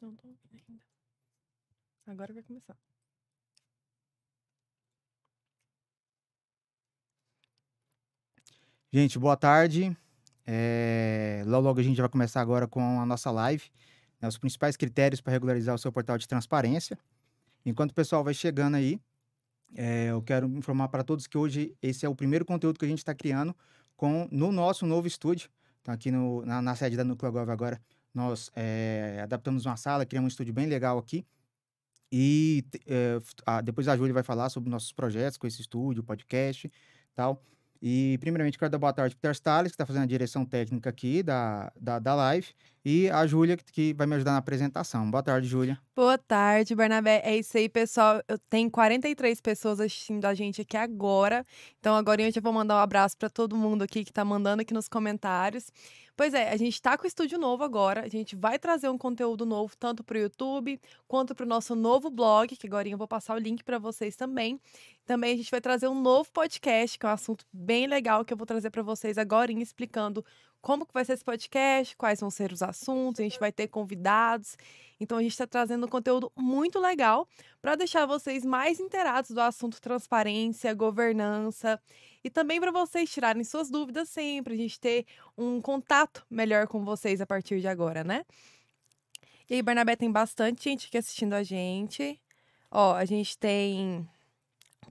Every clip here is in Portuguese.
Não tô ouvindo ainda. Agora vai começar. Gente, boa tarde. É, logo, logo a gente vai começar agora com a nossa live. né, os principais critérios para regularizar o seu portal de transparência. Enquanto o pessoal vai chegando aí, é, eu quero informar para todos que hoje esse é o primeiro conteúdo que a gente está criando com, no nosso novo estúdio. Então, aqui no, na, na sede da Nucleogov agora, nós é, adaptamos uma sala, criamos um estúdio bem legal aqui. E é, a- depois a Júlia vai falar sobre nossos projetos com esse estúdio, podcast tal. E, primeiramente, quero dar boa tarde para o Peter Salles, que está fazendo a direção técnica aqui da, da, da live, e a Júlia, que, vai me ajudar na apresentação. Boa tarde, Júlia. Boa tarde, Barnabé. É isso aí, pessoal. Eu tenho 43 pessoas assistindo a gente aqui agora. Então, agora eu já vou mandar um abraço para todo mundo aqui que tá mandando aqui nos comentários. Pois é, a gente tá com o estúdio novo agora. A gente vai trazer um conteúdo novo tanto para o YouTube quanto para o nosso novo blog, que agora eu vou passar o link para vocês também. Também a gente vai trazer um novo podcast, que é um assunto bem legal que eu vou trazer para vocês agora, explicando como que vai ser esse podcast, quais vão ser os assuntos, a gente vai ter convidados. Então a gente está trazendo um conteúdo muito legal para deixar vocês mais inteirados do assunto transparência, governança e também para vocês tirarem suas dúvidas sempre, a gente ter um contato melhor com vocês a partir de agora, né? E aí, Barnabé, tem bastante gente aqui assistindo a gente. Ó, a gente tem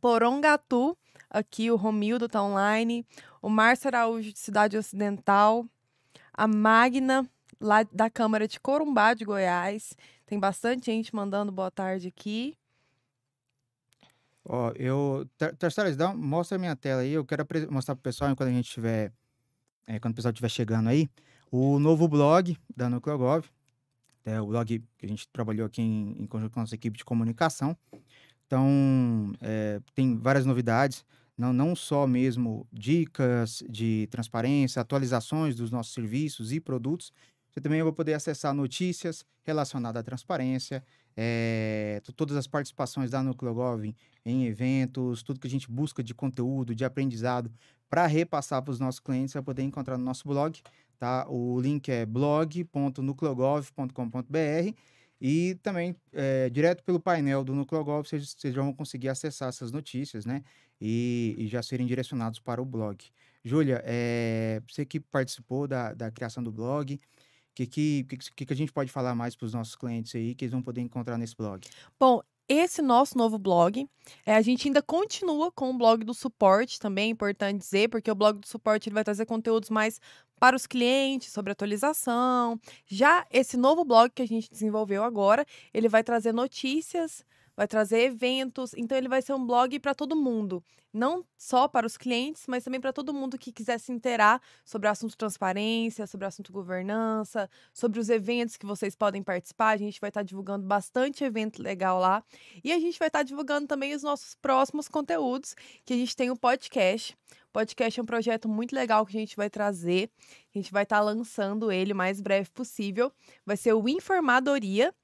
Porongatu, aqui o Romildo tá online, o Márcio Araújo de Cidade Ocidental, a Magna, lá da Câmara de Corumbá de Goiás. Tem bastante gente mandando boa tarde aqui. Ó, eu. Ter- Terceiros, dá, mostra a minha tela aí. Eu quero mostrar pro pessoal, enquanto a gente estiver. é, quando o pessoal estiver chegando aí, o novo blog da Nucleogov. É o blog que a gente trabalhou aqui em, em conjunto com a nossa equipe de comunicação. Então, é, tem várias novidades, não, não só mesmo dicas de transparência, atualizações dos nossos serviços e produtos. Você também vai poder acessar notícias relacionadas à transparência, é, to- todas as participações da Nucleogov em eventos, tudo que a gente busca de conteúdo, de aprendizado para repassar para os nossos clientes, você vai poder encontrar no nosso blog, tá? O link é blog.nucleogov.com.br e também, é, direto pelo painel do Nucleogov, vocês, vocês vão conseguir acessar essas notícias, né? E, e já serem direcionados para o blog. Júlia, é, você que participou da, da criação do blog, o que, que, que, que a gente pode falar mais para os nossos clientes aí, que eles vão poder encontrar nesse blog? Bom, esse nosso novo blog, é, a gente ainda continua com o blog do suporte também, é importante dizer, porque o blog do suporte ele vai trazer conteúdos mais para os clientes, sobre atualização. Já esse novo blog que a gente desenvolveu agora, ele vai trazer notícias, vai trazer eventos, então ele vai ser um blog para todo mundo, não só para os clientes, mas também para todo mundo que quiser se inteirar sobre o assunto transparência, sobre o assunto governança, sobre os eventos que vocês podem participar. A gente vai estar divulgando bastante evento legal lá. E a gente vai estar divulgando também os nossos próximos conteúdos, que a gente tem o podcast. O podcast é um projeto muito legal que a gente vai trazer. A gente vai estar lançando ele o mais breve possível. Vai ser o Informadoria.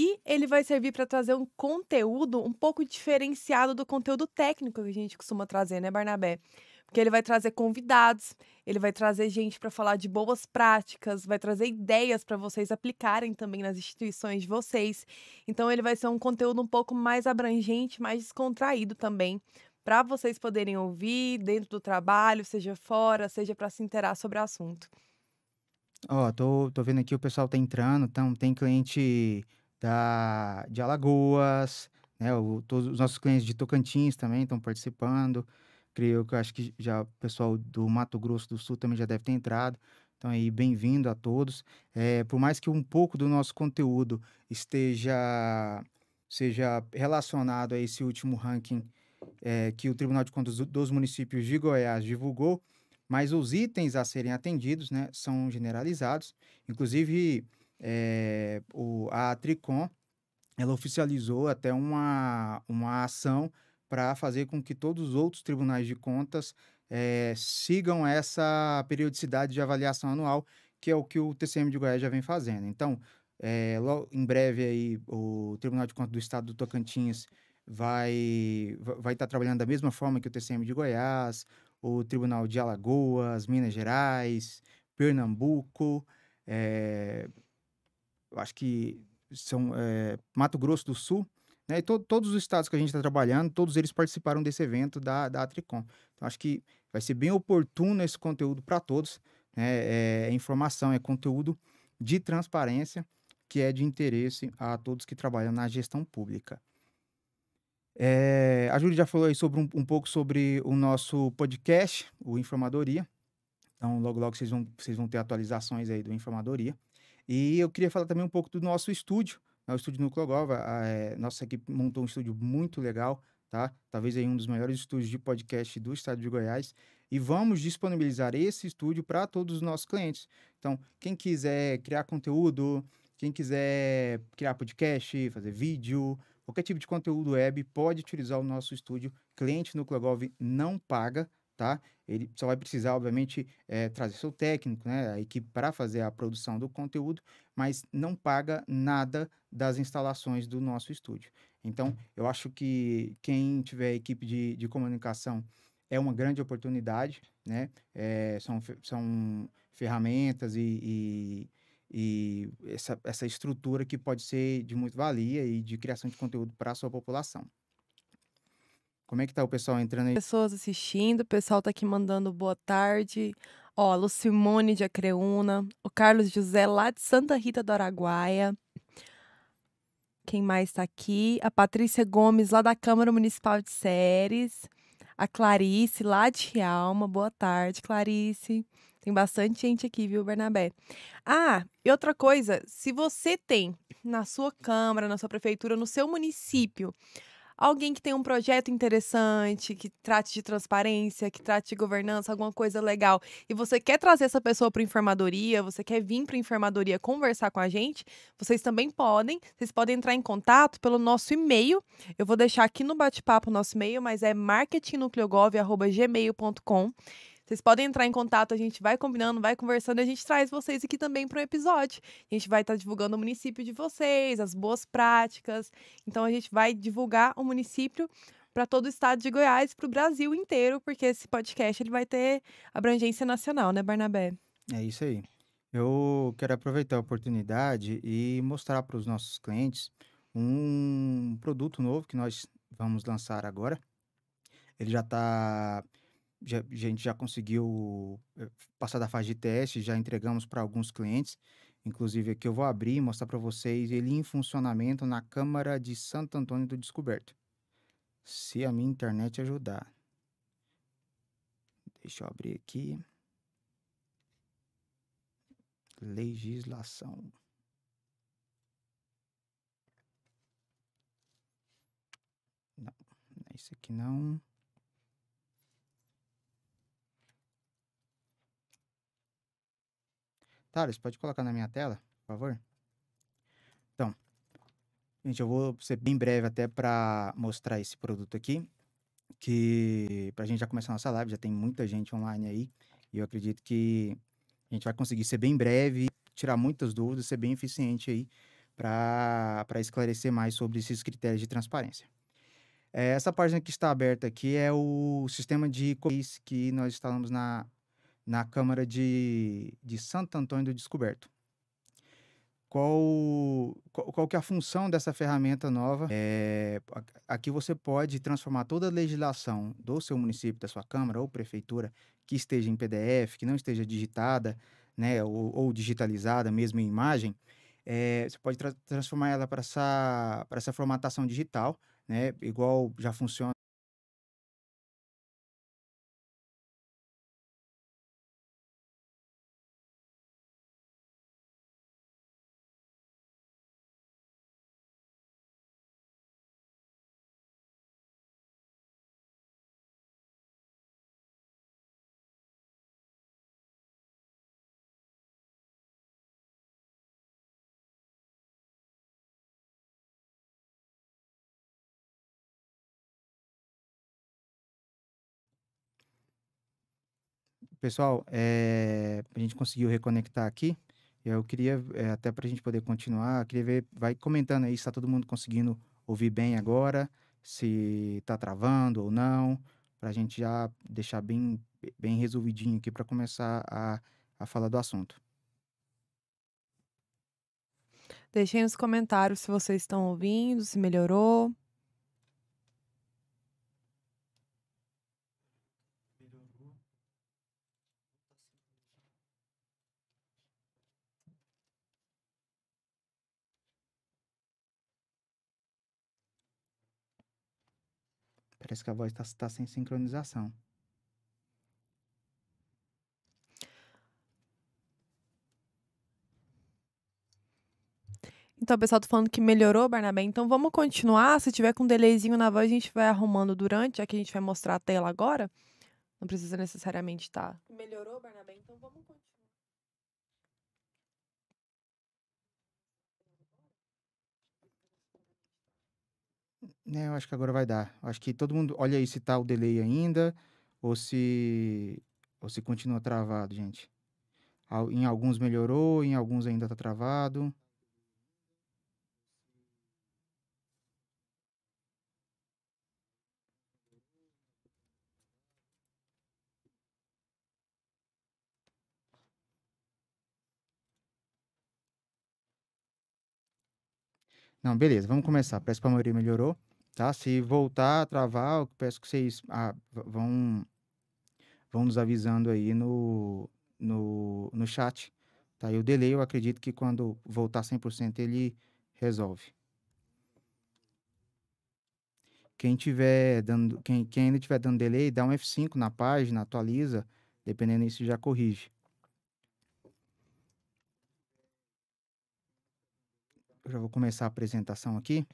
E ele vai servir para trazer um conteúdo um pouco diferenciado do conteúdo técnico que a gente costuma trazer, né, Barnabé? Porque ele vai trazer convidados, ele vai trazer gente para falar de boas práticas, vai trazer ideias para vocês aplicarem também nas instituições de vocês. Então ele vai ser um conteúdo um pouco mais abrangente, mais descontraído também, para vocês poderem ouvir dentro do trabalho, seja fora, seja para se inteirar sobre o assunto. Ó, tô, tô vendo aqui o pessoal tá entrando, então tem cliente da, de Alagoas, né? O, todos os nossos clientes de Tocantins também estão participando. Creio que acho que já o pessoal do Mato Grosso do Sul também já deve ter entrado. Então aí, bem-vindo a todos. É, por mais que um pouco do nosso conteúdo esteja seja relacionado a esse último ranking é, que o Tribunal de Contas do- dos Municípios de Goiás divulgou, mas os itens a serem atendidos, né, são generalizados. Inclusive, eh, o, a Tricom, ela oficializou até uma, uma ação para fazer com que todos os outros tribunais de contas eh, sigam essa periodicidade de avaliação anual, que é o que o TCM de Goiás já vem fazendo. Então, eh, lo- em breve aí, o Tribunal de Contas do Estado do Tocantins vai va- vai estar trabalhando da mesma forma que o TCM de Goiás, o Tribunal de Alagoas, Minas Gerais, Pernambuco, eh, eu acho que são é, Mato Grosso do Sul, né? E to, todos os estados que a gente está trabalhando, todos eles participaram desse evento da, da Atricom. Então, acho que vai ser bem oportuno esse conteúdo para todos. Né? É, é informação, é conteúdo de transparência que é de interesse a todos que trabalham na gestão pública. É, a Júlia já falou aí sobre um, um, pouco sobre o nosso podcast, o Informadoria. Então, logo, logo vocês vão, vocês vão ter atualizações aí do Informadoria. E eu queria falar também um pouco do nosso estúdio, né, o estúdio Núcleo Gova. É, nossa equipe montou um estúdio muito legal, tá? Talvez aí um dos maiores estúdios de podcast do estado de Goiás. E vamos disponibilizar esse estúdio para todos os nossos clientes. Então, quem quiser criar conteúdo, quem quiser criar podcast, fazer vídeo, qualquer tipo de conteúdo web, pode utilizar o nosso estúdio. Cliente no Clogov não paga, tá? Ele só vai precisar, obviamente, é, trazer seu técnico, né? A equipe para fazer a produção do conteúdo, mas não paga nada das instalações do nosso estúdio. Então, eu acho que quem tiver equipe de, de comunicação é uma grande oportunidade, né? É, são, são ferramentas e, e e essa, essa estrutura que pode ser de muito valia e de criação de conteúdo para a sua população. Como é que tá o pessoal entrando aí? Pessoas assistindo, o pessoal tá aqui mandando boa tarde. Ó, Lucimone de Acreúna, o Carlos José lá de Santa Rita do Araguaia. Quem mais tá aqui? A Patrícia Gomes lá da Câmara Municipal de Séries. A Clarice lá de Realma. Boa tarde, Clarice. Tem bastante gente aqui, viu, Bernabé? Ah, e outra coisa, se você tem na sua Câmara, na sua Prefeitura, no seu município, alguém que tem um projeto interessante, que trate de transparência, que trate de governança, alguma coisa legal, e você quer trazer essa pessoa para informadoria, você quer vir para informadoria conversar com a gente, vocês também podem. Vocês podem entrar em contato pelo nosso e-mail. Eu vou deixar aqui no bate-papo o nosso e-mail, mas é marketingnucleogov@gmail.com. Vocês podem entrar em contato, a gente vai combinando, vai conversando e a gente traz vocês aqui também para um episódio. A gente vai estar tá divulgando o município de vocês, as boas práticas. Então a gente vai divulgar o município para todo o estado de Goiás para o Brasil inteiro, porque esse podcast ele vai ter abrangência nacional, né, Barnabé? É isso aí. Eu quero aproveitar a oportunidade e mostrar para os nossos clientes um produto novo que nós vamos lançar agora. Ele já está já, a gente já conseguiu eh, passar da fase de teste, já entregamos para alguns clientes. Inclusive, aqui eu vou abrir e mostrar para vocês ele em funcionamento na Câmara de Santo Antônio do Descoberto. Se a minha internet ajudar. Deixa eu abrir aqui. Legislação. Não, é isso aqui não. Thales, pode colocar na minha tela, por favor? Então, gente, eu vou ser bem breve até para mostrar esse produto aqui, que para a gente já começar a nossa live, já tem muita gente online aí, e eu acredito que a gente vai conseguir ser bem breve, tirar muitas dúvidas, ser bem eficiente aí para esclarecer mais sobre esses critérios de transparência. É, essa página que está aberta aqui é o sistema de que nós instalamos na na Câmara de, de Santo Antônio do Descoberto. Qual, qual, qual que é a função dessa ferramenta nova? É, aqui você pode transformar toda a legislação do seu município, da sua Câmara ou Prefeitura, que esteja em PDF, que não esteja digitada, né, ou, ou digitalizada mesmo em imagem, é, você pode tra transformar ela para essa, essa formatação digital, né, igual já funciona Pessoal, é, a gente conseguiu reconectar aqui. Eu queria, é, até para a gente poder continuar, queria ver, vai comentando aí se está todo mundo conseguindo ouvir bem agora, se está travando ou não, para a gente já deixar bem, bem resolvidinho aqui para começar a, a falar do assunto. Deixem nos comentários se vocês estão ouvindo, se melhorou. Parece que a voz está tá sem sincronização. Então, o pessoal tá falando que melhorou, Barnabé. Então, vamos continuar. Se tiver com um delayzinho na voz, a gente vai arrumando durante, já que a gente vai mostrar a tela agora. Não precisa necessariamente estar. Tá. Melhorou, Barnabé? Então, vamos continuar. É, eu acho que agora vai dar. Acho que todo mundo olha aí se tá o delay ainda ou se ou se continua travado, gente. Em alguns melhorou, em alguns ainda tá travado. Não, beleza, vamos começar. Parece que a maioria melhorou, tá? Se voltar a travar, eu peço que vocês ah, vão, vão nos avisando aí no, no, no chat, tá? E o delay, eu acredito que quando voltar 100% ele resolve. Quem tiver dando, quem, quem ainda tiver dando delay, dá um F5 na página, atualiza, dependendo disso já corrige. Eu já vou começar a apresentação aqui.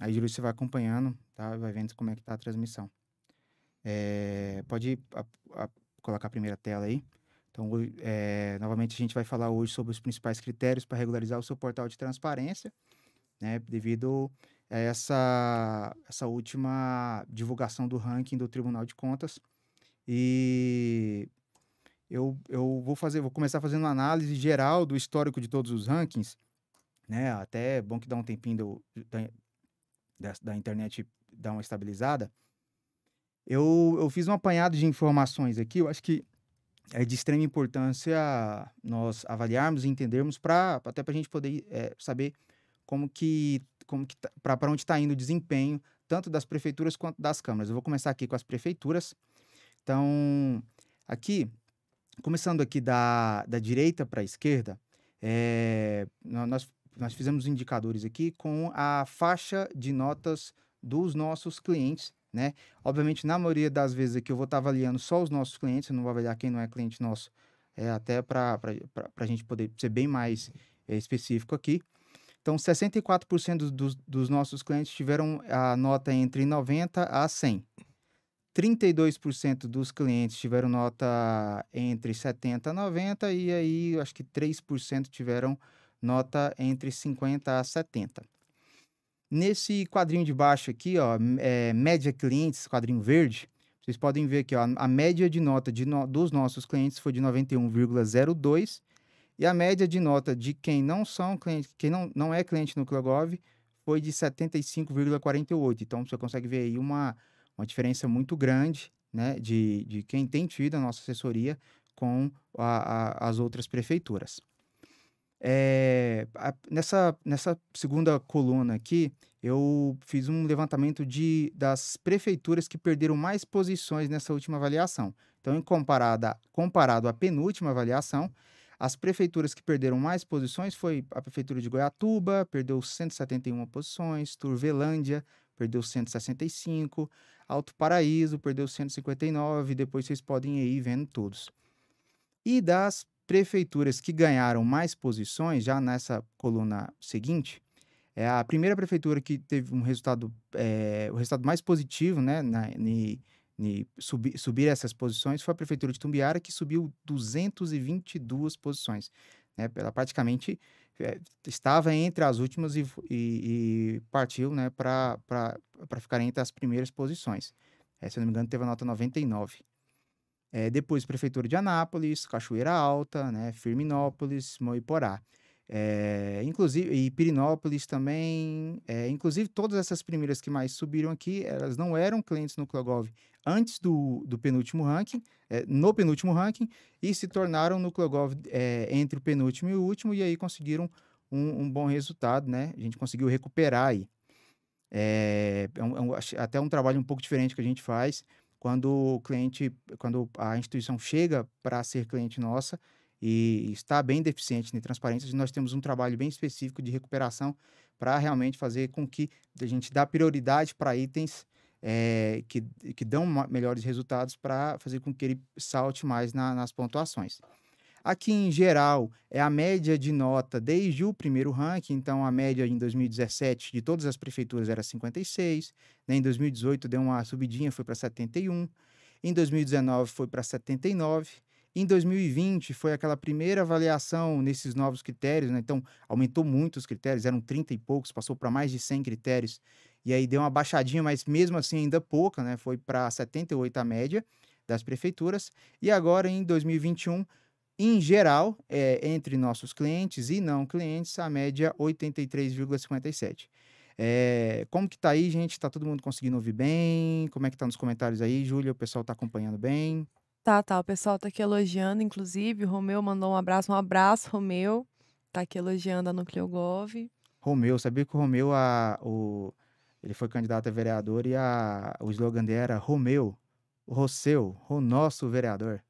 Aí, você vai acompanhando, tá? Vai vendo como é que tá a transmissão. É, pode a, a, colocar a primeira tela aí. Então, é, novamente, a gente vai falar hoje sobre os principais critérios para regularizar o seu portal de transparência, né? Devido a essa, essa última divulgação do ranking do Tribunal de Contas. E eu, eu vou fazer, vou começar fazendo uma análise geral do histórico de todos os rankings né? Até é bom que dá um tempinho do, da, internet dar uma estabilizada. Eu, eu fiz um apanhado de informações aqui, eu acho que é de extrema importância nós avaliarmos e entendermos para até para a gente poder é, saber como que como que tá, para onde está indo o desempenho tanto das prefeituras quanto das câmaras. Eu vou começar aqui com as prefeituras. Então, aqui, começando aqui da, da direita para a esquerda, é, nós nós fizemos indicadores aqui com a faixa de notas dos nossos clientes, né? Obviamente, na maioria das vezes aqui eu vou estar avaliando só os nossos clientes, eu não vou avaliar quem não é cliente nosso, é, até para a gente poder ser bem mais é, específico aqui. Então, 64% dos, dos nossos clientes tiveram a nota entre 90 a 100. 32% dos clientes tiveram nota entre 70 a 90 e aí acho que 3% tiveram nota entre 50 a 70. Nesse quadrinho de baixo aqui, ó, é, média clientes, quadrinho verde, vocês podem ver aqui, ó, a média de nota de no, dos nossos clientes foi de 91,02 e a média de nota de quem não são clientes, quem não, não é cliente no Clogov foi de 75,48. Então você consegue ver aí uma, uma diferença muito grande, né, de, de quem tem tido a nossa assessoria com a, a, as outras prefeituras. É, a, nessa, nessa segunda coluna aqui, eu fiz um levantamento de, das prefeituras que perderam mais posições nessa última avaliação. Então, em comparada, comparado à penúltima avaliação, as prefeituras que perderam mais posições foi a prefeitura de Goiatuba, perdeu 171 posições, Turvelândia perdeu 165, Alto Paraíso perdeu 159, depois vocês podem ir vendo todos. E das prefeituras que ganharam mais posições, já nessa coluna seguinte, é a primeira prefeitura que teve um resultado, é, o resultado mais positivo, né, na, ni, ni subir, subir essas posições, foi a prefeitura de Tumbiara, que subiu 222 posições. Né, ela praticamente é, estava entre as últimas e, e, e partiu né, para ficar entre as primeiras posições. É, se eu não me engano, teve a nota 99. É, depois, Prefeitura de Anápolis, Cachoeira Alta, né, Firminópolis, Moiporá. É, inclusive, e Pirinópolis também. É, inclusive, todas essas primeiras que mais subiram aqui, elas não eram clientes no Clogov antes do, do penúltimo ranking, é, no penúltimo ranking, e se tornaram no Clogov entre o penúltimo e o último, e aí conseguiram um, um bom resultado, né? A gente conseguiu recuperar aí. É, é, um, é um, até um trabalho um pouco diferente que a gente faz quando o cliente, quando a instituição chega para ser cliente nossa e está bem deficiente em transparência, nós temos um trabalho bem específico de recuperação para realmente fazer com que a gente dá prioridade para itens é, que, que dão melhores resultados para fazer com que ele salte mais na, nas pontuações. Aqui, em geral, é a média de nota desde o primeiro ranking. Então, a média em 2017 de todas as prefeituras era 56. Né? Em 2018, deu uma subidinha, foi para 71. Em 2019, foi para 79. Em 2020 foi aquela primeira avaliação nesses novos critérios, né? então aumentou muito os critérios, eram 30 e poucos, passou para mais de 100 critérios, e aí deu uma baixadinha, mas mesmo assim ainda pouca, né? foi para 78 a média das prefeituras, e agora em 2021, em geral, é, entre nossos clientes e não clientes, a média 83,57. É, como que tá aí, gente? Tá todo mundo conseguindo ouvir bem? Como é que tá nos comentários aí, Júlia? O pessoal tá acompanhando bem? Tá, tá. O pessoal tá aqui elogiando, inclusive. O Romeu mandou um abraço. Um abraço, Romeu. Tá aqui elogiando a Nucleogov. Romeu, sabia que o Romeu, a, o, ele foi candidato a vereador e a, o slogan dele era Romeu, o Rosseu, o nosso vereador.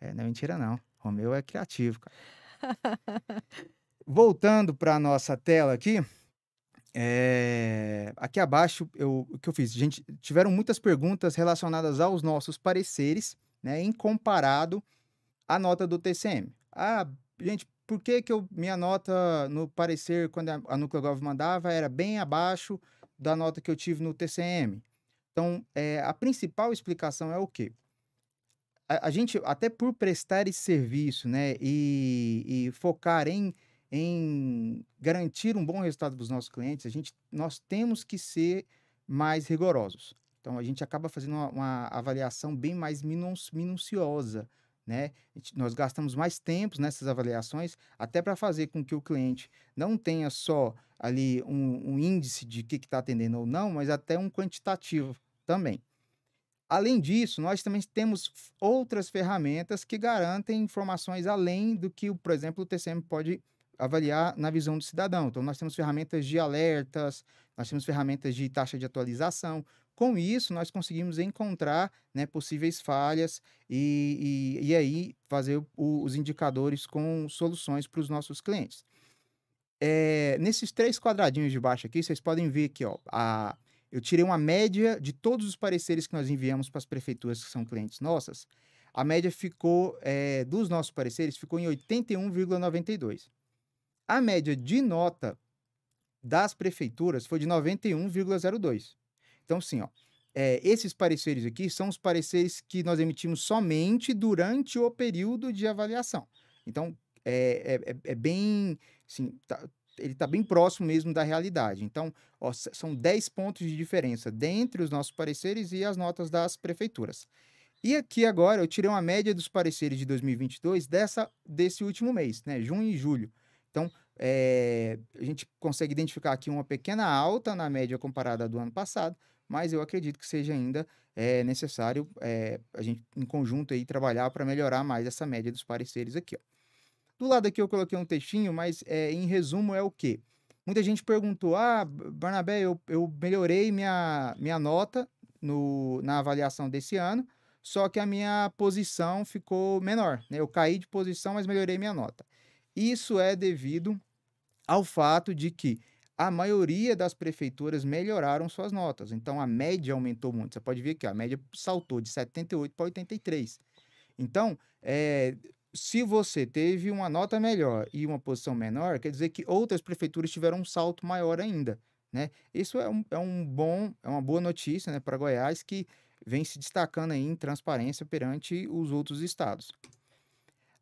É, não é mentira, não. Romeu é criativo, cara. Voltando para a nossa tela aqui, é... aqui abaixo eu, o que eu fiz? Gente, tiveram muitas perguntas relacionadas aos nossos pareceres né, em comparado à nota do TCM. Ah, gente, por que, que eu, minha nota no parecer, quando a, a Nucleogov mandava, era bem abaixo da nota que eu tive no TCM? Então, é, a principal explicação é o quê? A, a gente, até por prestar esse serviço né, e, e focar em, em garantir um bom resultado para os nossos clientes, a gente, nós temos que ser mais rigorosos. Então a gente acaba fazendo uma, uma avaliação bem mais minuciosa, né? Gente, nós gastamos mais tempo nessas avaliações, até para fazer com que o cliente não tenha só ali um, um índice de que está atendendo ou não, mas até um quantitativo também. Além disso, nós também temos outras ferramentas que garantem informações além do que, por exemplo, o TCM pode avaliar na visão do cidadão. Então, nós temos ferramentas de alertas, nós temos ferramentas de taxa de atualização. Com isso, nós conseguimos encontrar né, possíveis falhas e, e, e aí fazer o, os indicadores com soluções para os nossos clientes. É, nesses três quadradinhos de baixo aqui, vocês podem ver que ó, a, eu tirei uma média de todos os pareceres que nós enviamos para as prefeituras que são clientes nossas. A média ficou, é, dos nossos pareceres, ficou em 81,92. A média de nota das prefeituras foi de 91,02. Então, sim, ó, é, esses pareceres aqui são os pareceres que nós emitimos somente durante o período de avaliação. Então, é, é, é, é bem, assim, tá, ele está bem próximo mesmo da realidade. Então, ó, são 10 pontos de diferença dentre os nossos pareceres e as notas das prefeituras. E aqui agora eu tirei uma média dos pareceres de 2022 dessa, desse último mês, né, junho e julho. Então, é, a gente consegue identificar aqui uma pequena alta na média comparada do ano passado, mas eu acredito que seja ainda é, necessário é, a gente, em conjunto, aí, trabalhar para melhorar mais essa média dos pareceres aqui. Ó. Do lado aqui eu coloquei um textinho, mas é, em resumo é o quê? Muita gente perguntou, ah, Barnabé, eu, eu melhorei minha, minha nota no, na avaliação desse ano, só que a minha posição ficou menor, né? Eu caí de posição, mas melhorei minha nota. Isso é devido ao fato de que a maioria das prefeituras melhoraram suas notas. Então, a média aumentou muito. Você pode ver que a média saltou de 78 para 83. Então, é, se você teve uma nota melhor e uma posição menor, quer dizer que outras prefeituras tiveram um salto maior ainda. Né? Isso é, um, é, um bom, é uma boa notícia né, para Goiás, que vem se destacando aí em transparência perante os outros estados.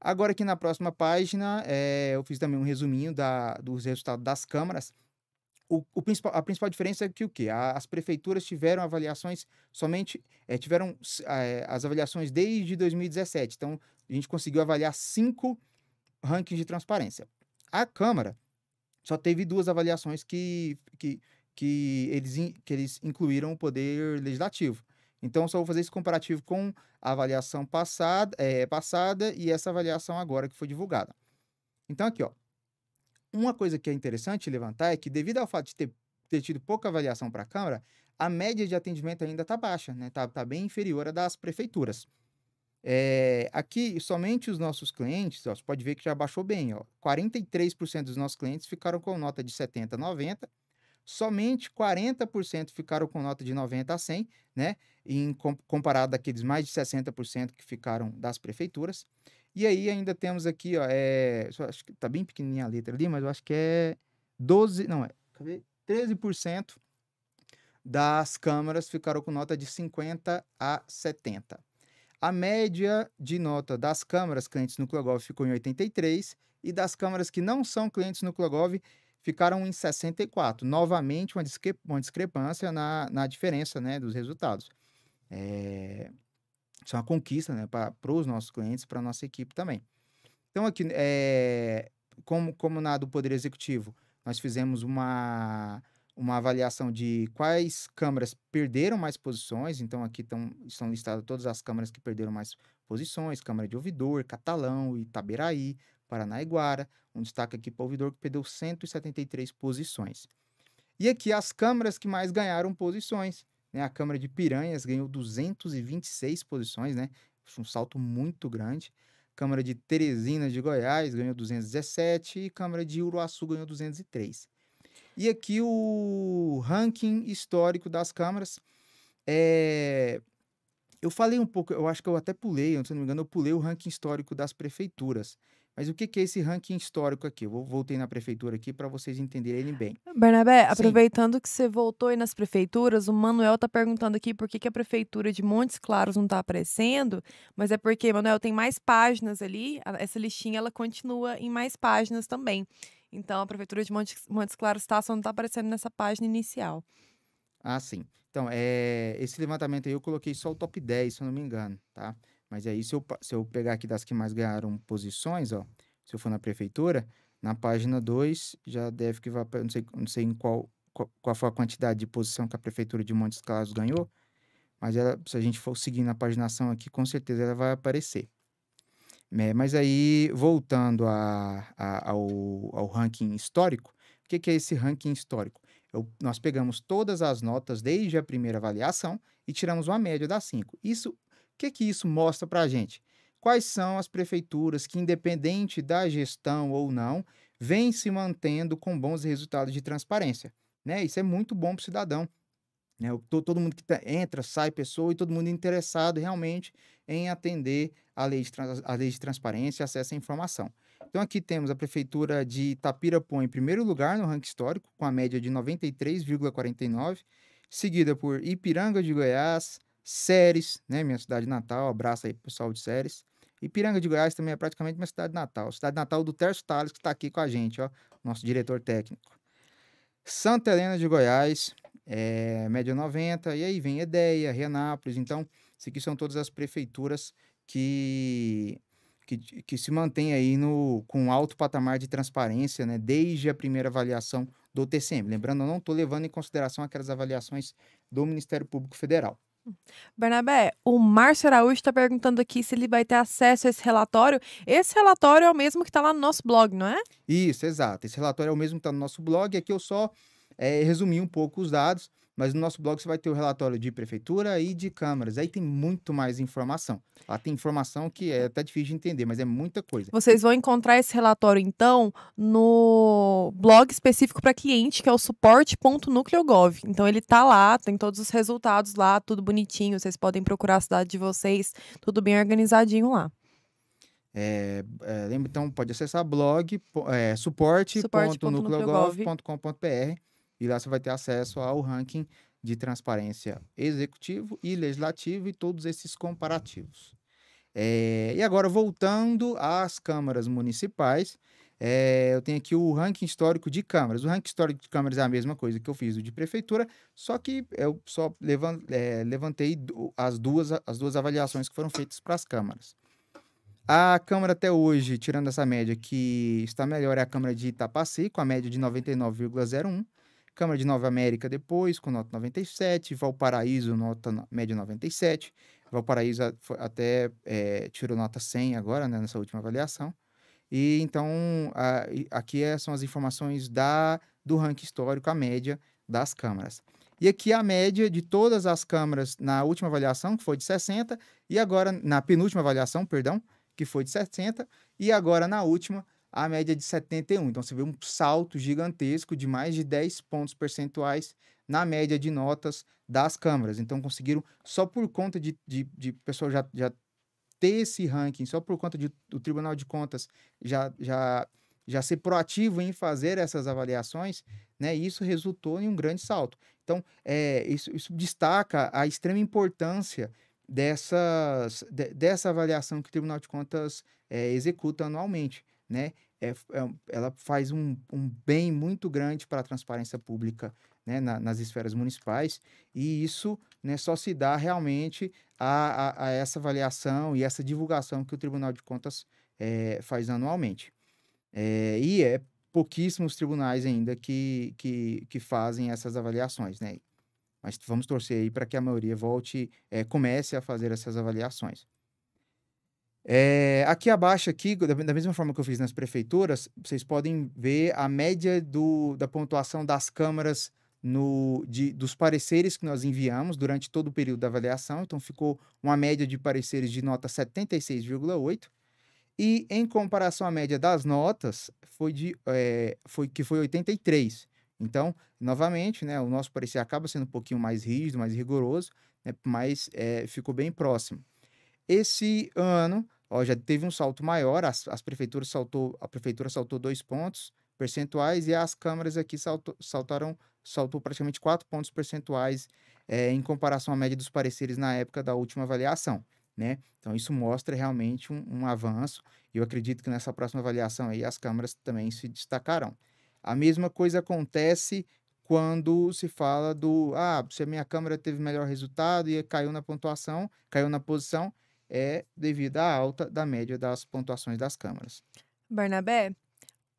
Agora, aqui na próxima página, é, eu fiz também um resuminho da, dos resultados das câmaras o, o principal, a principal diferença é que o quê? as prefeituras tiveram avaliações somente, é, tiveram é, as avaliações desde 2017. Então, a gente conseguiu avaliar cinco rankings de transparência. A Câmara só teve duas avaliações que, que, que, eles, que eles incluíram o poder legislativo. Então, só vou fazer esse comparativo com a avaliação passada, é, passada e essa avaliação agora que foi divulgada. Então, aqui, ó, uma coisa que é interessante levantar é que, devido ao fato de ter, ter tido pouca avaliação para a Câmara, a média de atendimento ainda está baixa, né? Está tá bem inferior à das prefeituras. É, aqui, somente os nossos clientes, ó, você pode ver que já baixou bem. Ó, 43% dos nossos clientes ficaram com nota de 70 a 90, somente 40% ficaram com nota de 90 a 100, né? Em, comparado àqueles mais de 60% que ficaram das prefeituras. E aí ainda temos aqui, ó, é, acho que tá bem pequenininha a letra ali, mas eu acho que é 12, não, é, 13% das câmaras ficaram com nota de 50 a 70. A média de nota das câmaras clientes no Clogov ficou em 83 e das câmaras que não são clientes no Clogov ficaram em 64. Novamente, uma, discre uma discrepância na, na diferença né, dos resultados. É... Isso é uma conquista né, para os nossos clientes, para a nossa equipe também. Então, aqui, é... como, como na do Poder Executivo, nós fizemos uma uma avaliação de quais câmaras perderam mais posições. Então, aqui tão, estão listadas todas as câmaras que perderam mais posições: Câmara de Ouvidor, Catalão, Itaberaí, Paranaiguara. Um destaque aqui para o Ouvidor, que perdeu 173 posições. E aqui as câmaras que mais ganharam posições. Né? A Câmara de Piranhas ganhou 226 posições, né? Um salto muito grande. Câmara de Teresina de Goiás ganhou 217 e Câmara de Uruaçu ganhou 203. E aqui o ranking histórico das câmaras. É... Eu falei um pouco, eu acho que eu até pulei, se não me engano, eu pulei o ranking histórico das prefeituras. Mas o que, que é esse ranking histórico aqui? Eu voltei na prefeitura aqui para vocês entenderem bem. Bernabé, Sim. aproveitando que você voltou aí nas prefeituras, o Manuel está perguntando aqui por que, que a prefeitura de Montes Claros não está aparecendo, mas é porque, Manuel, tem mais páginas ali, essa listinha ela continua em mais páginas também. Então, a Prefeitura de Montes, Montes Claros está, só não está aparecendo nessa página inicial. Ah, sim. Então, é, esse levantamento aí eu coloquei só o top 10, se eu não me engano, tá? Mas aí, se eu, se eu pegar aqui das que mais ganharam posições, ó, se eu for na prefeitura, na página 2 já deve que vai, não sei, não sei em qual, qual, qual, foi a quantidade de posição que a prefeitura de Montes Claros ganhou, mas ela, se a gente for seguindo a paginação aqui, com certeza ela vai aparecer. É, mas aí, voltando a, a, ao, ao, ranking histórico, o que, que, é esse ranking histórico? Eu, nós pegamos todas as notas desde a primeira avaliação e tiramos uma média das cinco. Isso, o que, que isso mostra para a gente? Quais são as prefeituras que, independente da gestão ou não, vêm se mantendo com bons resultados de transparência? Né? Isso é muito bom para o cidadão. Né? Todo mundo que tá, entra, sai pessoa e todo mundo interessado realmente em atender a lei, de, a lei de transparência e acesso à informação. Então, aqui temos a Prefeitura de Itapirapuã em primeiro lugar no ranking histórico, com a média de 93,49, seguida por Ipiranga de Goiás, Séries, né, minha cidade natal, abraço aí pessoal de Séries. Ipiranga de Goiás também é praticamente minha cidade natal, cidade natal do Terço Tales, que está aqui com a gente, ó, nosso diretor técnico. Santa Helena de Goiás, é, média 90, e aí vem Edeia, Renápolis, então, isso aqui são todas as prefeituras que, que, que se mantém aí no, com alto patamar de transparência, né, desde a primeira avaliação do TCM. Lembrando, eu não estou levando em consideração aquelas avaliações do Ministério Público Federal. Bernabé, o Márcio Araújo está perguntando aqui se ele vai ter acesso a esse relatório. Esse relatório é o mesmo que está lá no nosso blog, não é? Isso, exato. Esse relatório é o mesmo que está no nosso blog. Aqui eu só é, resumir um pouco os dados mas no nosso blog você vai ter o relatório de prefeitura e de câmaras. Aí tem muito mais informação. Lá tem informação que é até difícil de entender, mas é muita coisa. Vocês vão encontrar esse relatório, então, no blog específico para cliente, que é o suporte.nucleogov. Então ele tá lá, tem todos os resultados lá, tudo bonitinho. Vocês podem procurar a cidade de vocês, tudo bem organizadinho lá. É, é, lembra, então, pode acessar blog é, suporte.nucleogov.com.br e lá você vai ter acesso ao ranking de transparência executivo e legislativo e todos esses comparativos. É, e agora, voltando às câmaras municipais, é, eu tenho aqui o ranking histórico de câmaras. O ranking histórico de câmaras é a mesma coisa que eu fiz o de prefeitura, só que eu só é, levantei as duas, as duas avaliações que foram feitas para as câmaras. A Câmara até hoje, tirando essa média que está melhor, é a Câmara de Itapaci, com a média de 99,01. Câmara de Nova América depois, com nota 97, Valparaíso, nota média 97, Valparaíso até é, tirou nota 100 agora, né, nessa última avaliação, E então, a, aqui é, são as informações da, do ranking histórico, a média das câmaras. E aqui a média de todas as câmaras na última avaliação, que foi de 60, e agora na penúltima avaliação, perdão, que foi de 60, e agora na última, a média de 71. Então você vê um salto gigantesco de mais de 10 pontos percentuais na média de notas das câmaras. Então conseguiram, só por conta de, de, de já, já ter esse ranking, só por conta de, do Tribunal de Contas já, já, já ser proativo em fazer essas avaliações, né, isso resultou em um grande salto. Então, é, isso, isso destaca a extrema importância dessas, de, dessa avaliação que o Tribunal de Contas é, executa anualmente. Né? É, é, ela faz um, um bem muito grande para a transparência pública né, na, nas esferas municipais, e isso né, só se dá realmente a, a, a, essa avaliação e essa divulgação que o Tribunal de Contas é, faz anualmente. É, e é pouquíssimos tribunais ainda que, que, que fazem essas avaliações, né? Mas vamos torcer aí para que a maioria volte, é, comece a fazer essas avaliações. É, aqui abaixo, aqui, da, da, mesma forma que eu fiz nas prefeituras, vocês podem ver a média do, da pontuação das câmaras no, de, dos pareceres que nós enviamos durante todo o período da avaliação. Então, ficou uma média de pareceres de nota 76,8. E em comparação à média das notas, foi, de, é, foi que foi 83. Então, novamente, né, o nosso parecer acaba sendo um pouquinho mais rígido, mais rigoroso, né, mas é, ficou bem próximo. Esse ano, ó, já teve um salto maior, as, as prefeituras saltou, a prefeitura saltou dois pontos percentuais e as câmaras aqui saltou, saltaram, saltou praticamente quatro pontos percentuais é, em comparação à média dos pareceres na época da última avaliação né? Então isso mostra realmente um, um avanço. Eu acredito que nessa próxima avaliação aí as câmaras também se destacarão. A mesma coisa acontece quando se fala do ah, se a minha câmera teve melhor resultado e caiu na pontuação, caiu na posição, é devido à alta da média das pontuações das câmaras. Barnabé,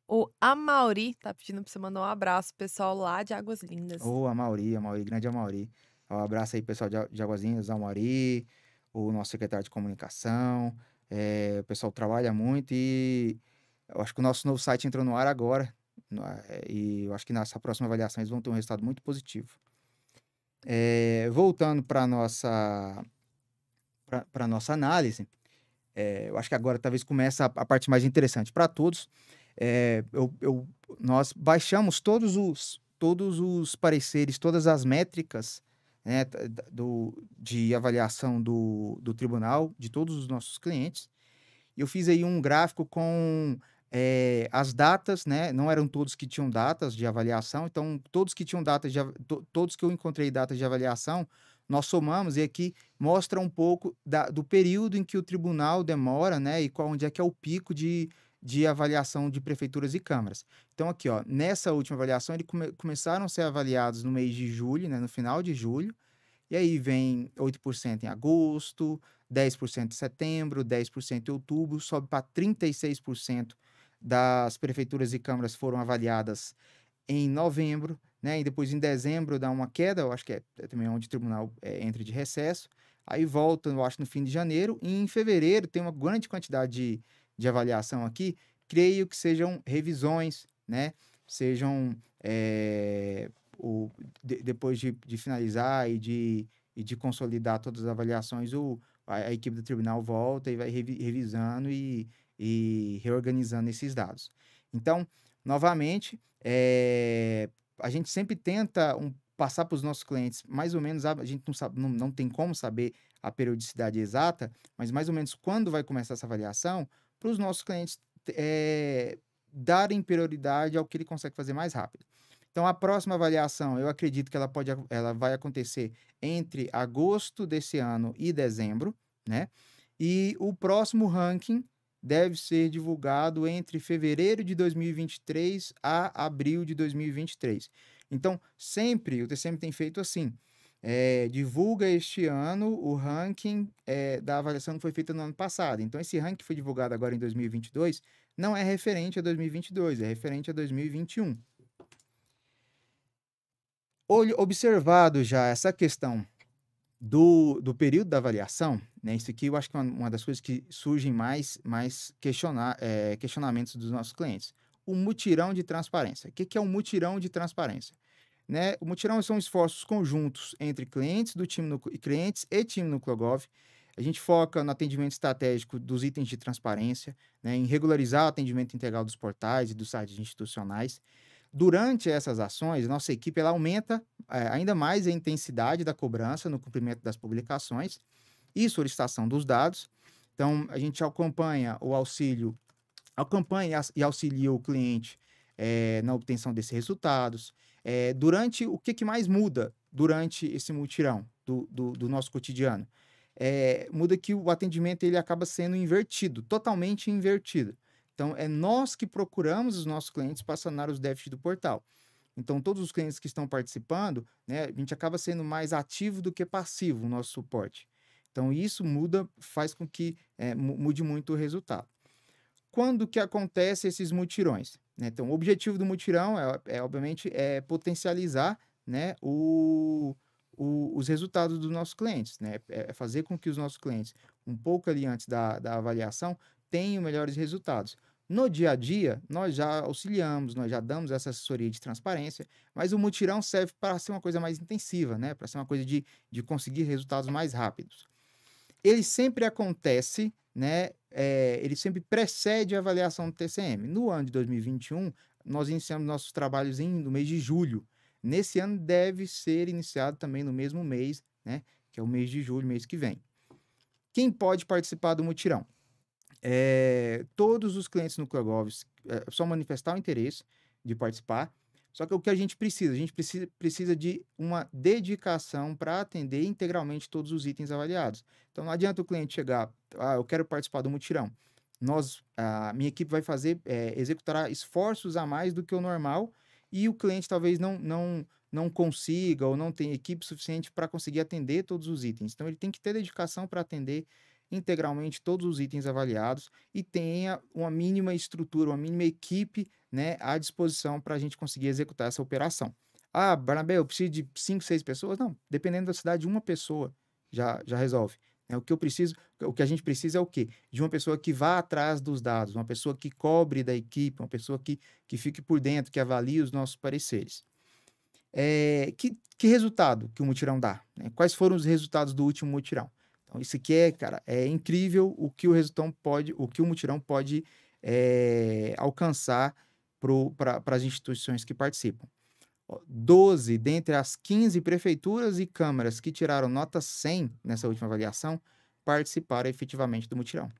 o Amauri tá pedindo para você mandar um abraço pessoal lá de Águas Lindas. Ô, oh, Amauri, Amauri, grande Amauri. Um abraço aí, pessoal de, de Águas Lindas, Amauri, o nosso secretário de comunicação. É, o pessoal trabalha muito e eu acho que o nosso novo site entrou no ar agora. É, e eu acho que nessa próxima avaliação eles vão ter um resultado muito positivo. É, voltando para a nossa, para nossa análise, é, eu acho que agora talvez comece a, a parte mais interessante para todos. É, eu, eu, nós baixamos todos os, todos os pareceres, todas as métricas né, do, de avaliação do, do tribunal de todos os nossos clientes. Eu fiz aí um gráfico com é, as datas, né? Não eram todos que tinham datas de avaliação, então todos que tinham datas de to, todos que eu encontrei datas de avaliação, nós somamos e aqui mostra um pouco da, do período em que o tribunal demora, né? E qual onde é que é o pico de, de avaliação de prefeituras e câmaras. Então, aqui, ó, nessa última avaliação, eles come começaram a ser avaliados no mês de julho, né, no final de julho, e aí vem 8% em agosto, 10% em setembro, 10% em outubro, sobe para 36% das prefeituras e câmaras foram avaliadas em novembro, né? E depois em dezembro dá uma queda, eu acho que é, é também onde o tribunal é, entra de recesso. Aí volta, eu acho, no fim de janeiro. E em fevereiro tem uma grande quantidade de, de avaliação aqui, creio que sejam revisões, né? Sejam é, o, de, depois de, de, finalizar e de, e de consolidar todas as avaliações, o, a, a equipe do tribunal volta e vai revi, revisando e, e reorganizando esses dados. Então, novamente, é, a gente sempre tenta um, passar para os nossos clientes, mais ou menos, a gente não, sabe, não, não tem como saber a periodicidade exata, mas mais ou menos quando vai começar essa avaliação, para os nossos clientes é, darem prioridade ao que ele consegue fazer mais rápido. Então, a próxima avaliação, eu acredito que ela, pode, ela vai acontecer entre agosto desse ano e dezembro, né? E o próximo ranking deve ser divulgado entre fevereiro de 2023 a abril de 2023. Então, sempre o TCM tem feito assim: é, divulga este ano o ranking é, da avaliação que foi feita no ano passado. Então, esse ranking que foi divulgado agora em 2022 não é referente a 2022, é referente a 2021. Olho, observado já essa questão do, do período da avaliação, né? Isso aqui eu acho que é uma, uma das coisas que surgem mais, mais questionar, é, questionamentos dos nossos clientes. O mutirão de transparência. O que, que é um mutirão de transparência? Né? O mutirão são esforços conjuntos entre clientes do time no, clientes e time no Clogov. A gente foca no atendimento estratégico dos itens de transparência, né? em regularizar o atendimento integral dos portais e dos sites institucionais. Durante essas ações, nossa equipe ela aumenta é, ainda mais a intensidade da cobrança no cumprimento das publicações e solicitação dos dados. Então, a gente acompanha o auxílio, acompanha e auxilia o cliente é, na obtenção desses resultados. É, durante o que, que mais muda durante esse mutirão do, do, do nosso cotidiano? É, muda que o atendimento ele acaba sendo invertido, totalmente invertido. Então, é nós que procuramos os nossos clientes para sanar os déficits do portal. Então, todos os clientes que estão participando, né, a gente acaba sendo mais ativo do que passivo o nosso suporte. Então, isso muda, faz com que é, mude muito o resultado. Quando que acontece esses mutirões? Né? Então, o objetivo do mutirão é, é obviamente, é potencializar né, o, o, os resultados dos nossos clientes, né? É, é fazer com que os nossos clientes, um pouco ali antes da, da avaliação, tenham melhores resultados. No dia a dia, nós já auxiliamos, nós já damos essa assessoria de transparência, mas o mutirão serve para ser uma coisa mais intensiva, né? Para ser uma coisa de, de conseguir resultados mais rápidos. Ele sempre acontece, né? É, ele sempre precede a avaliação do TCM. No ano de 2021, nós iniciamos nossos trabalhos em, no mês de julho. Nesse ano deve ser iniciado também no mesmo mês, né? Que é o mês de julho, mês que vem. Quem pode participar do mutirão? É, todos os clientes no Clubhouse é, só manifestar o interesse de participar. Só que o que a gente precisa? A gente precisa, precisa de uma dedicação para atender integralmente todos os itens avaliados. Então não adianta o cliente chegar, ah, eu quero participar do mutirão. Nós, a minha equipe vai fazer, é, executará esforços a mais do que o normal e o cliente talvez não, não, não consiga ou não tenha equipe suficiente para conseguir atender todos os itens. Então ele tem que ter dedicação para atender integralmente todos os itens avaliados e tenha uma mínima estrutura, uma mínima equipe né, à disposição para a gente conseguir executar essa operação. Ah, Barnabé, eu preciso de cinco, seis pessoas? Não, dependendo da cidade, uma pessoa já, já resolve. É, o que eu preciso, o que a gente precisa é o quê? De uma pessoa que vá atrás dos dados, uma pessoa que cobre da equipe, uma pessoa que, que fique por dentro, que avalie os nossos pareceres. É, que, que resultado que o mutirão dá? Né? Quais foram os resultados do último mutirão? Então, isso aqui é, cara, é incrível o que o resultado pode, o que o mutirão pode é, alcançar para as instituições que participam. 12 dentre as 15 prefeituras e câmaras que tiraram nota 100 nessa última avaliação participaram efetivamente do mutirão.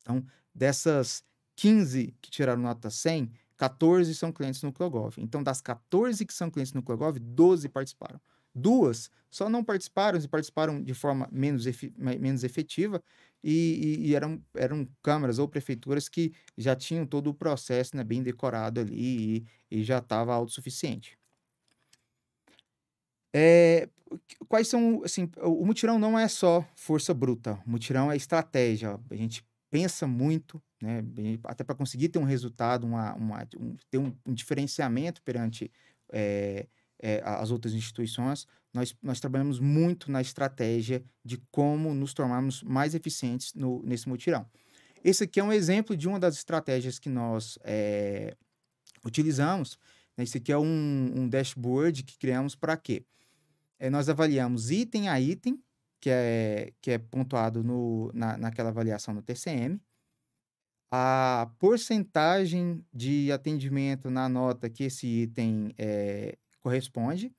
Então, dessas 15 que tiraram nota 100, 14 são clientes no Clogov. Então, das 14 que são clientes no Clogov, 12 participaram. Duas só não participaram e participaram de forma menos, efi menos efetiva e, e, e, eram, eram câmaras ou prefeituras que já tinham todo o processo né, bem decorado ali e, e já estava autossuficiente. É, quais são, assim, o mutirão não é só força bruta, o mutirão é estratégia, a gente pensa muito, né, até para conseguir ter um resultado, uma, uma um, ter um, um diferenciamento perante é, é, as outras instituições, nós, nós trabalhamos muito na estratégia de como nos tornarmos mais eficientes no, nesse mutirão. Esse aqui é um exemplo de uma das estratégias que nós é, utilizamos. Né? Esse aqui é um, um dashboard que criamos para quê? É, nós avaliamos item a item, que é, que é pontuado no, na, naquela avaliação no TCM, a porcentagem de atendimento na nota que esse item é, corresponde,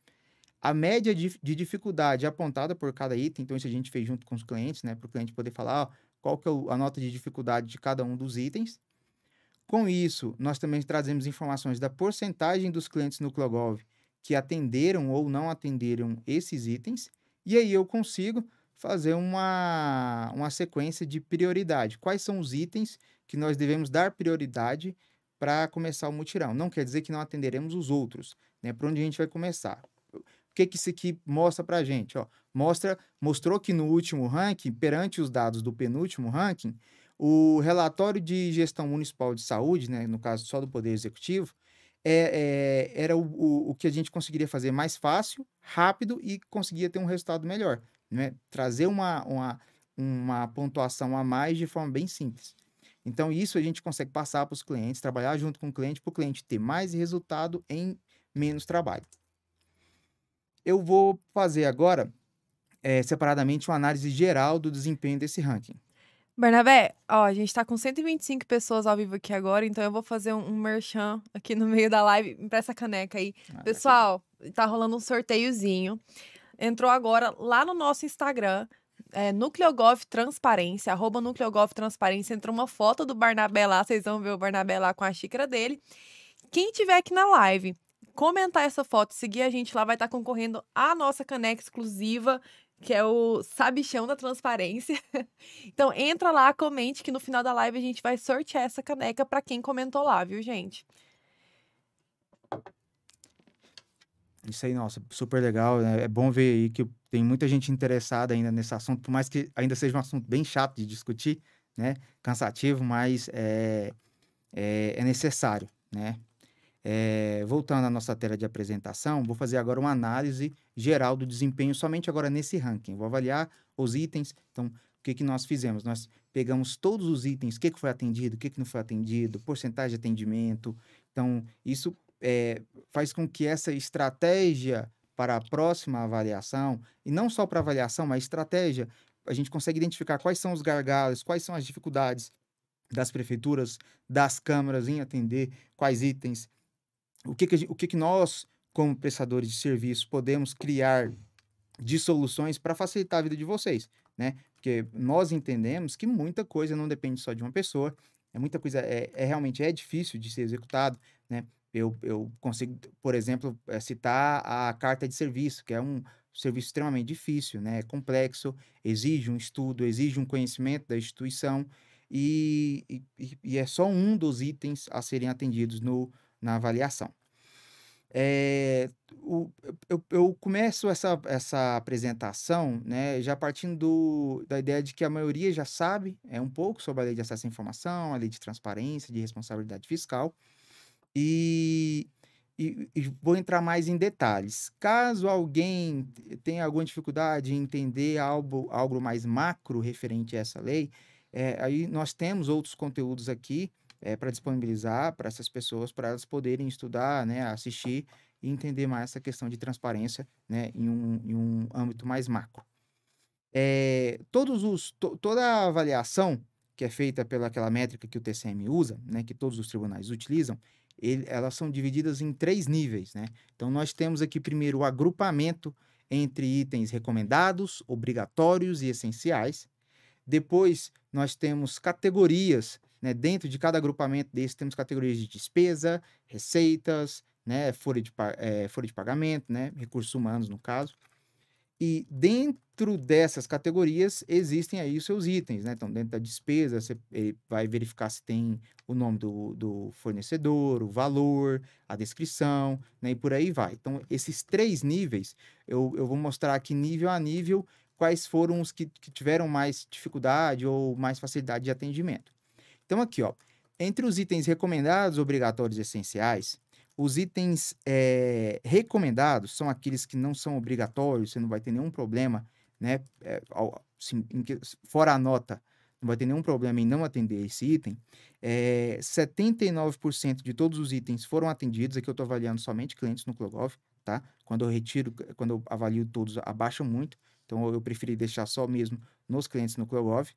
a média de, de, dificuldade apontada por cada item, então isso a gente fez junto com os clientes, né, para o cliente poder falar ó, qual que é a nota de dificuldade de cada um dos itens. Com isso, nós também trazemos informações da porcentagem dos clientes no Clogov que atenderam ou não atenderam esses itens, e aí eu consigo fazer uma, uma sequência de prioridade. Quais são os itens que nós devemos dar prioridade para começar o mutirão? Não quer dizer que não atenderemos os outros, né? Por onde a gente vai começar? O que, que isso aqui mostra para a gente? Ó, mostra, mostrou que no último ranking, perante os dados do penúltimo ranking, o relatório de gestão municipal de saúde, né, no caso só do Poder Executivo, é, é, era o, o, o, que a gente conseguiria fazer mais fácil, rápido e conseguia ter um resultado melhor. né? Trazer uma, uma, uma pontuação a mais de forma bem simples. Então, isso a gente consegue passar para os clientes, trabalhar junto com o cliente, para o cliente ter mais resultado em menos trabalho. Eu vou fazer agora, é, separadamente, uma análise geral do desempenho desse ranking. Bernabé, ó, a gente tá com 125 pessoas ao vivo aqui agora, então eu vou fazer um, um merchan aqui no meio da live para essa caneca aí. Ah, Pessoal, tá rolando um sorteiozinho. Entrou agora lá no nosso Instagram, é, Nucleogov Transparência, arroba Nucleogov Transparência, entrou uma foto do Barnabé lá, vocês vão ver o Barnabé lá com a xícara dele. Quem tiver aqui na live, comentar essa foto, seguir a gente lá, vai estar tá concorrendo a nossa caneca exclusiva, que é o Sabichão da Transparência. então entra lá, comente que no final da live a gente vai sortear essa caneca para quem comentou lá, viu, gente? Isso aí, nossa, super legal. Né? É bom ver aí que tem muita gente interessada ainda nesse assunto, por mais que ainda seja um assunto bem chato de discutir, né? Cansativo, mas é, é, é necessário, né? É, voltando à nossa tela de apresentação, vou fazer agora uma análise geral do desempenho somente agora nesse ranking. Vou avaliar os itens. Então, o que, que nós fizemos? Nós pegamos todos os itens, o que, que foi atendido, o que, que não foi atendido, porcentagem de atendimento. Então, isso é, faz com que essa estratégia para a próxima avaliação, e não só para avaliação, mas estratégia, a gente consegue identificar quais são os gargalos, quais são as dificuldades das prefeituras, das câmaras em atender, quais itens, o que, que, o que, que nós, como prestadores de serviço, podemos criar de soluções para facilitar a vida de vocês, né? Porque nós entendemos que muita coisa não depende só de uma pessoa, é muita coisa é, é realmente é difícil de ser executado, né? Eu, eu consigo, por exemplo, eh, citar a carta de serviço, que é um serviço extremamente difícil, né? É complexo, exige um estudo, exige um conhecimento da instituição e, e, e é só um dos itens a serem atendidos no, na avaliação. É, o, eu, eu, começo essa, essa apresentação né, já partindo do, da ideia de que a maioria já sabe é um pouco sobre a lei de acesso à informação, a lei de transparência, de responsabilidade fiscal, e, e, e vou entrar mais em detalhes. Caso alguém tenha alguma dificuldade em entender algo, algo mais macro referente a essa lei, é, aí nós temos outros conteúdos aqui é, para disponibilizar para essas pessoas, para elas poderem estudar, né, assistir e entender mais essa questão de transparência né, em, um, em um âmbito mais macro. É, todos os, to, toda a avaliação que é feita pela aquela métrica que o TCM usa, né, que todos os tribunais utilizam, ele, elas são divididas em três níveis. Né? Então, nós temos aqui primeiro o agrupamento entre itens recomendados, obrigatórios e essenciais. Depois, nós temos categorias né? Dentro de cada agrupamento desse, temos categorias de despesa, receitas, né? folha, de, é, folha de pagamento, né? recursos humanos, no caso. E dentro dessas categorias existem aí os seus itens, né? Então, dentro da despesa, você vai verificar se tem o nome do, do fornecedor, o valor, a descrição, né? E por aí vai. Então, esses três níveis, eu, eu vou mostrar aqui nível a nível quais foram os que, que tiveram mais dificuldade ou mais facilidade de atendimento. Então, aqui, ó, entre os itens recomendados, obrigatórios e essenciais, os itens é, recomendados são aqueles que não são obrigatórios, você não vai ter nenhum problema, né? É, fora a nota, não vai ter nenhum problema em não atender esse item. É, 79% de todos os itens foram atendidos. Aqui eu estou avaliando somente clientes no Clogov, tá? Quando eu retiro, quando eu avalio todos, abaixam muito. Então eu preferi deixar só mesmo nos clientes no Clogov.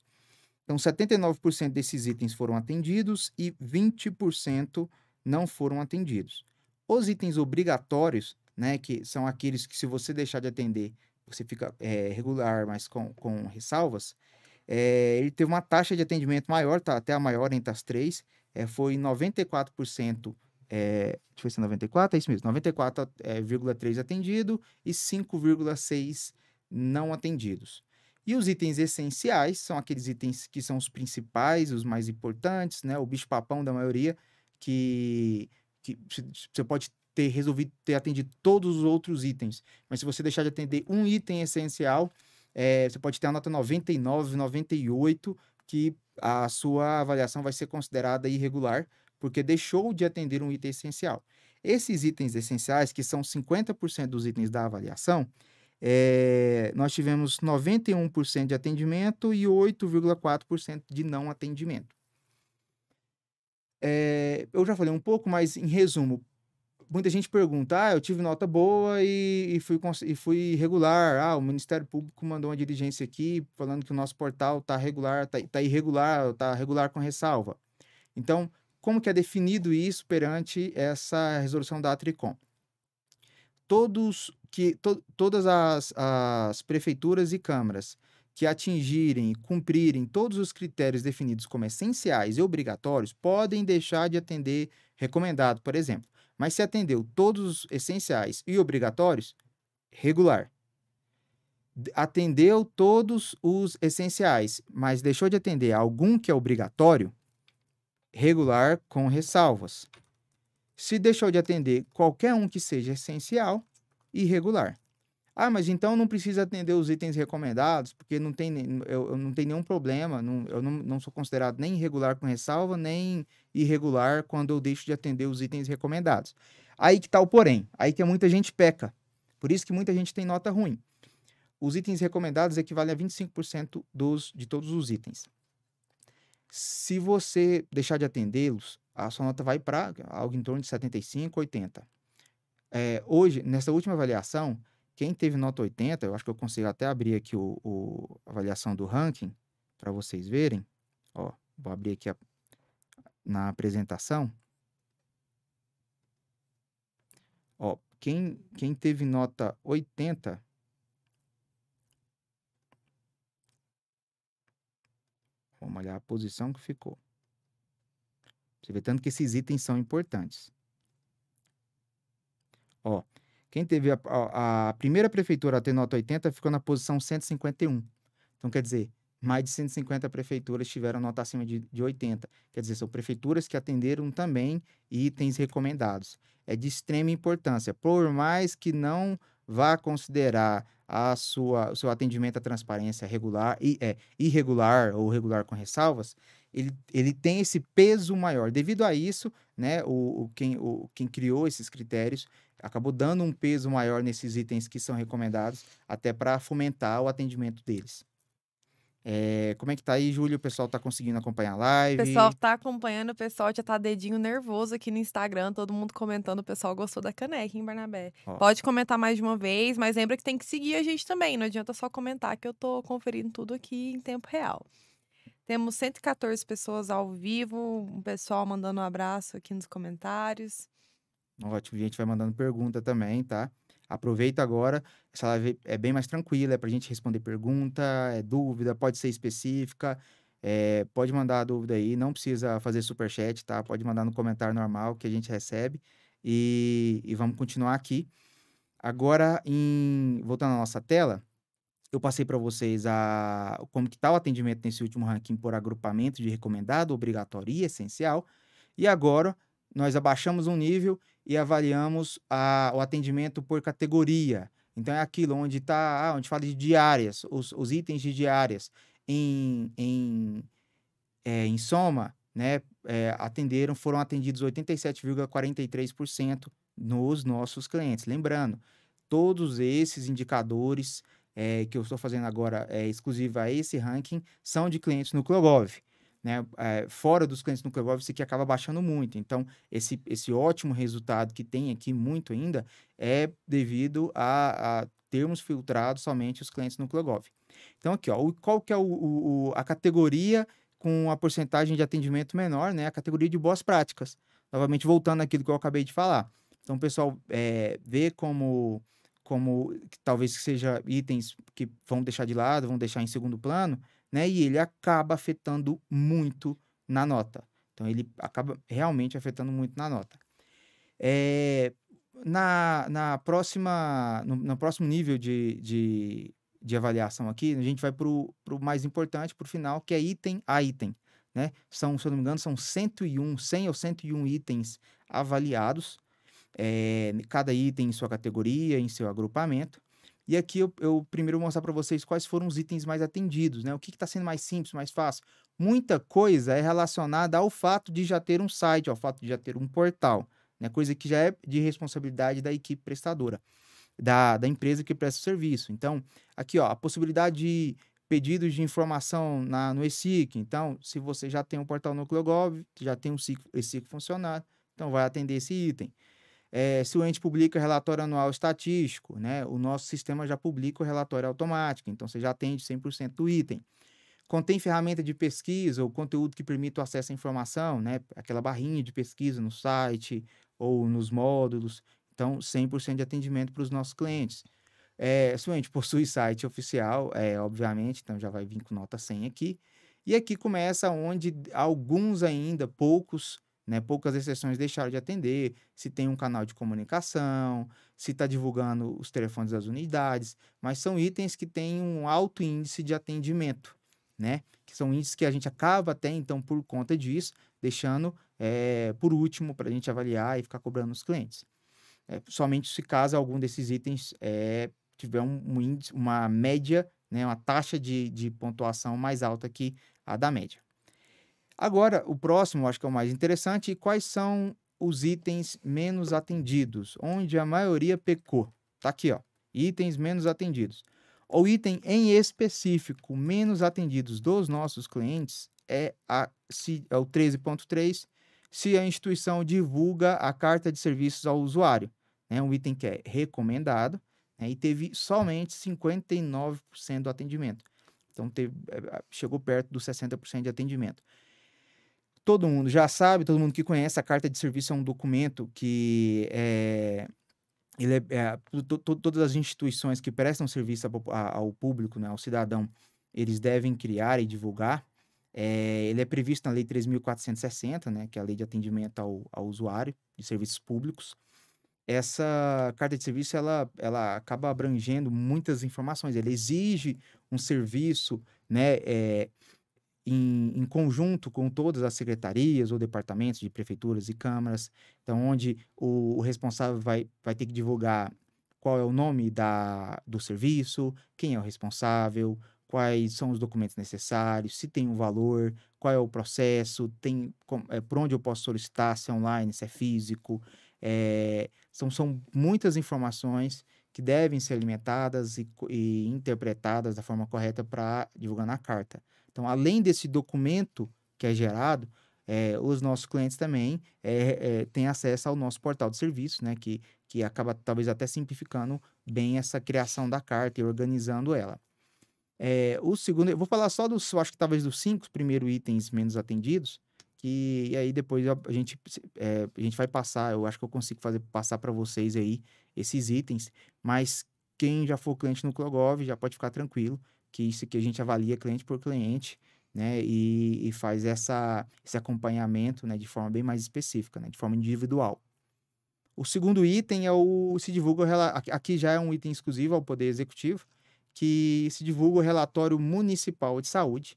Então, 79% desses itens foram atendidos e 20% não foram atendidos. Os itens obrigatórios, né, que são aqueles que se você deixar de atender, você fica é, regular, mas com, com ressalvas, é, ele teve uma taxa de atendimento maior, tá, até a maior entre as três, é, foi 94%, é, deixa eu ver se é 94, é isso mesmo, 94,3% atendido e 5,6% não atendidos. E os itens essenciais são aqueles itens que são os principais, os mais importantes, né? O bicho-papão da maioria, que, que você pode ter resolvido ter atendido todos os outros itens. Mas se você deixar de atender um item essencial, é, você pode ter a nota 99, 98, que a sua avaliação vai ser considerada irregular, porque deixou de atender um item essencial. Esses itens essenciais, que são 50% dos itens da avaliação, é, nós tivemos 91% de atendimento e 8,4% de não atendimento. É, eu já falei um pouco, mas em resumo, muita gente pergunta: ah, eu tive nota boa e, e, fui, e fui regular. Ah, o Ministério Público mandou uma diligência aqui falando que o nosso portal está regular, está tá irregular, está regular com ressalva. Então, como que é definido isso perante essa resolução da Atricom? Todos que to, todas as, as prefeituras e câmaras que atingirem e cumprirem todos os critérios definidos como essenciais e obrigatórios podem deixar de atender recomendado, por exemplo. Mas se atendeu todos os essenciais e obrigatórios, regular. Atendeu todos os essenciais, mas deixou de atender algum que é obrigatório, regular com ressalvas. Se deixou de atender qualquer um que seja essencial, irregular. Ah, mas então não precisa atender os itens recomendados, porque não tem, eu, eu não tenho nenhum problema, não, eu não, não sou considerado nem irregular com ressalva, nem irregular quando eu deixo de atender os itens recomendados. Aí que está o porém, aí que muita gente peca. Por isso que muita gente tem nota ruim. Os itens recomendados equivalem a 25% dos, de todos os itens. Se você deixar de atendê-los, a sua nota vai para algo em torno de 75, 80. É, hoje, nessa última avaliação, quem teve nota 80, eu acho que eu consigo até abrir aqui o, o a avaliação do ranking para vocês verem. Ó, vou abrir aqui a, na apresentação. Ó, quem, quem teve nota 80 Vamos olhar a posição que ficou. Você vê tanto que esses itens são importantes. Ó, quem teve a, a, a, primeira prefeitura a ter nota 80 ficou na posição 151. Então, quer dizer, mais de 150 prefeituras tiveram nota acima de, de 80. Quer dizer, são prefeituras que atenderam também itens recomendados. É de extrema importância. Por mais que não vá considerar a sua, o seu atendimento à transparência regular e é irregular ou regular com ressalvas, ele, ele tem esse peso maior. Devido a isso, né, o, o, quem, o, quem criou esses critérios acabou dando um peso maior nesses itens que são recomendados, até para fomentar o atendimento deles. É, como é que tá aí, Júlio? O pessoal tá conseguindo acompanhar a live? O pessoal tá acompanhando, o pessoal já tá dedinho nervoso aqui no Instagram, todo mundo comentando, o pessoal gostou da caneca, hein, Barnabé? Ó. Pode comentar mais de uma vez, mas lembra que tem que seguir a gente também, não adianta só comentar que eu tô conferindo tudo aqui em tempo real. Temos 114 pessoas ao vivo, um pessoal mandando um abraço aqui nos comentários. Ótimo, a gente vai mandando pergunta também, tá? Aproveita agora, essa live é bem mais tranquila, é para a gente responder pergunta, é dúvida, pode ser específica, é, pode mandar a dúvida aí, não precisa fazer super chat, tá? Pode mandar no comentário normal que a gente recebe e, e vamos continuar aqui. Agora, em, voltando à nossa tela, eu passei para vocês a, como que está o atendimento nesse último ranking por agrupamento de recomendado, obrigatório e essencial. E agora nós abaixamos um nível e avaliamos a, o atendimento por categoria. Então é aquilo onde está, ah, onde fala de diárias, os, os itens de diárias. Em, em, é, em soma, né, é, atenderam, foram atendidos 87,43% nos nossos clientes. Lembrando, todos esses indicadores é, que eu estou fazendo agora é, exclusivo a esse ranking são de clientes no Clogov né, é, fora dos clientes isso aqui acaba baixando muito. Então, esse, esse ótimo resultado que tem aqui muito ainda é devido a, a termos filtrado somente os clientes núcleo Evolve. Então, aqui, ó, qual que é o, o, a categoria com a porcentagem de atendimento menor, né? A categoria de boas práticas. Novamente, voltando àquilo que eu acabei de falar. Então, pessoal é, vê como, como talvez seja itens que vão deixar de lado, vão deixar em segundo plano, né? E ele acaba afetando muito na nota. Então, ele acaba realmente afetando muito na nota. É, na, na próxima, no, no próximo nível de, de, de, avaliação aqui, a gente vai para o mais importante, para o final, que é item a item. Né? São, se eu não me engano, são 101, 100 ou 101 itens avaliados, é, cada item em sua categoria, em seu agrupamento. E aqui eu, eu primeiro vou mostrar para vocês quais foram os itens mais atendidos, né? O que está sendo mais simples, mais fácil. Muita coisa é relacionada ao fato de já ter um site, ao fato de já ter um portal, né? Coisa que já é de responsabilidade da equipe prestadora. da, da empresa que presta o serviço. Então, aqui, ó, a possibilidade de pedidos de informação na, no eSIC. Então, se você já tem um portal NucleoGov, já tem um eSIC funcionando, então vai atender esse item. É, se o ente publica relatório anual estatístico, né, o nosso sistema já publica o relatório automático, então você já atende 100% do item. Contém ferramenta de pesquisa ou conteúdo que permita o acesso à informação, né, aquela barrinha de pesquisa no site ou nos módulos. Então, 100% de atendimento para os nossos clientes. É, se o ente possui site oficial, é, obviamente, então já vai vir com nota 100 aqui. E aqui começa onde alguns ainda, poucos, né, poucas exceções deixaram de atender, se tem um canal de comunicação, se está divulgando os telefones das unidades, mas são itens que têm um alto índice de atendimento, né? Que são índices que a gente acaba até, então, por conta disso, deixando é, por último para a gente avaliar e ficar cobrando os clientes. É, somente se caso algum desses itens é, tiver um, um índice, uma média, né, uma taxa de, de pontuação mais alta que a da média. Agora, o próximo, acho que é o mais interessante, quais são os itens menos atendidos, onde a maioria pecou. Tá aqui, ó, itens menos atendidos. O item em específico menos atendidos dos nossos clientes é, a, é o 13.3, se a instituição divulga a carta de serviços ao usuário. É um item que é recomendado, né, e teve somente 59% do atendimento. Então, teve, eh, chegou perto dos 60% de atendimento. Todo mundo já sabe, todo mundo que conhece, a carta de serviço é um documento que é, ele é, é todas as instituições que prestam serviço ao público, né, ao cidadão, eles devem criar e divulgar. É, ele é previsto na Lei 3.460, né, que é a Lei de Atendimento ao, ao Usuário de Serviços Públicos essa carta de serviço ela, ela acaba abrangendo muitas informações. Ele exige um serviço né, é, em, em, conjunto com todas as secretarias ou departamentos de prefeituras e câmaras, então onde o, o, responsável vai, vai ter que divulgar qual é o nome da, do serviço, quem é o responsável, quais são os documentos necessários, se tem um valor, qual é o processo, tem é, por onde eu posso solicitar, se é online, se é físico, é, são, são muitas informações que devem ser alimentadas e, e interpretadas da forma correta para divulgar na carta. Então, além desse documento que é gerado, é, os nossos clientes também é, é, têm acesso ao nosso portal de serviço, né, que, que acaba talvez até simplificando bem essa criação da carta e organizando ela. É, o segundo, eu vou falar só dos, acho que talvez dos cinco primeiros itens menos atendidos, que e aí depois a gente, é, a gente vai passar, eu acho que eu consigo fazer passar para vocês aí esses itens, mas quem já for cliente no Clogov já pode ficar tranquilo, que isso que a gente avalia cliente por cliente, né, e, e faz essa, esse acompanhamento, né, de forma bem mais específica, né, de forma individual. O segundo item é o se divulga aqui já é um item exclusivo ao Poder Executivo, que se divulga o relatório municipal de saúde,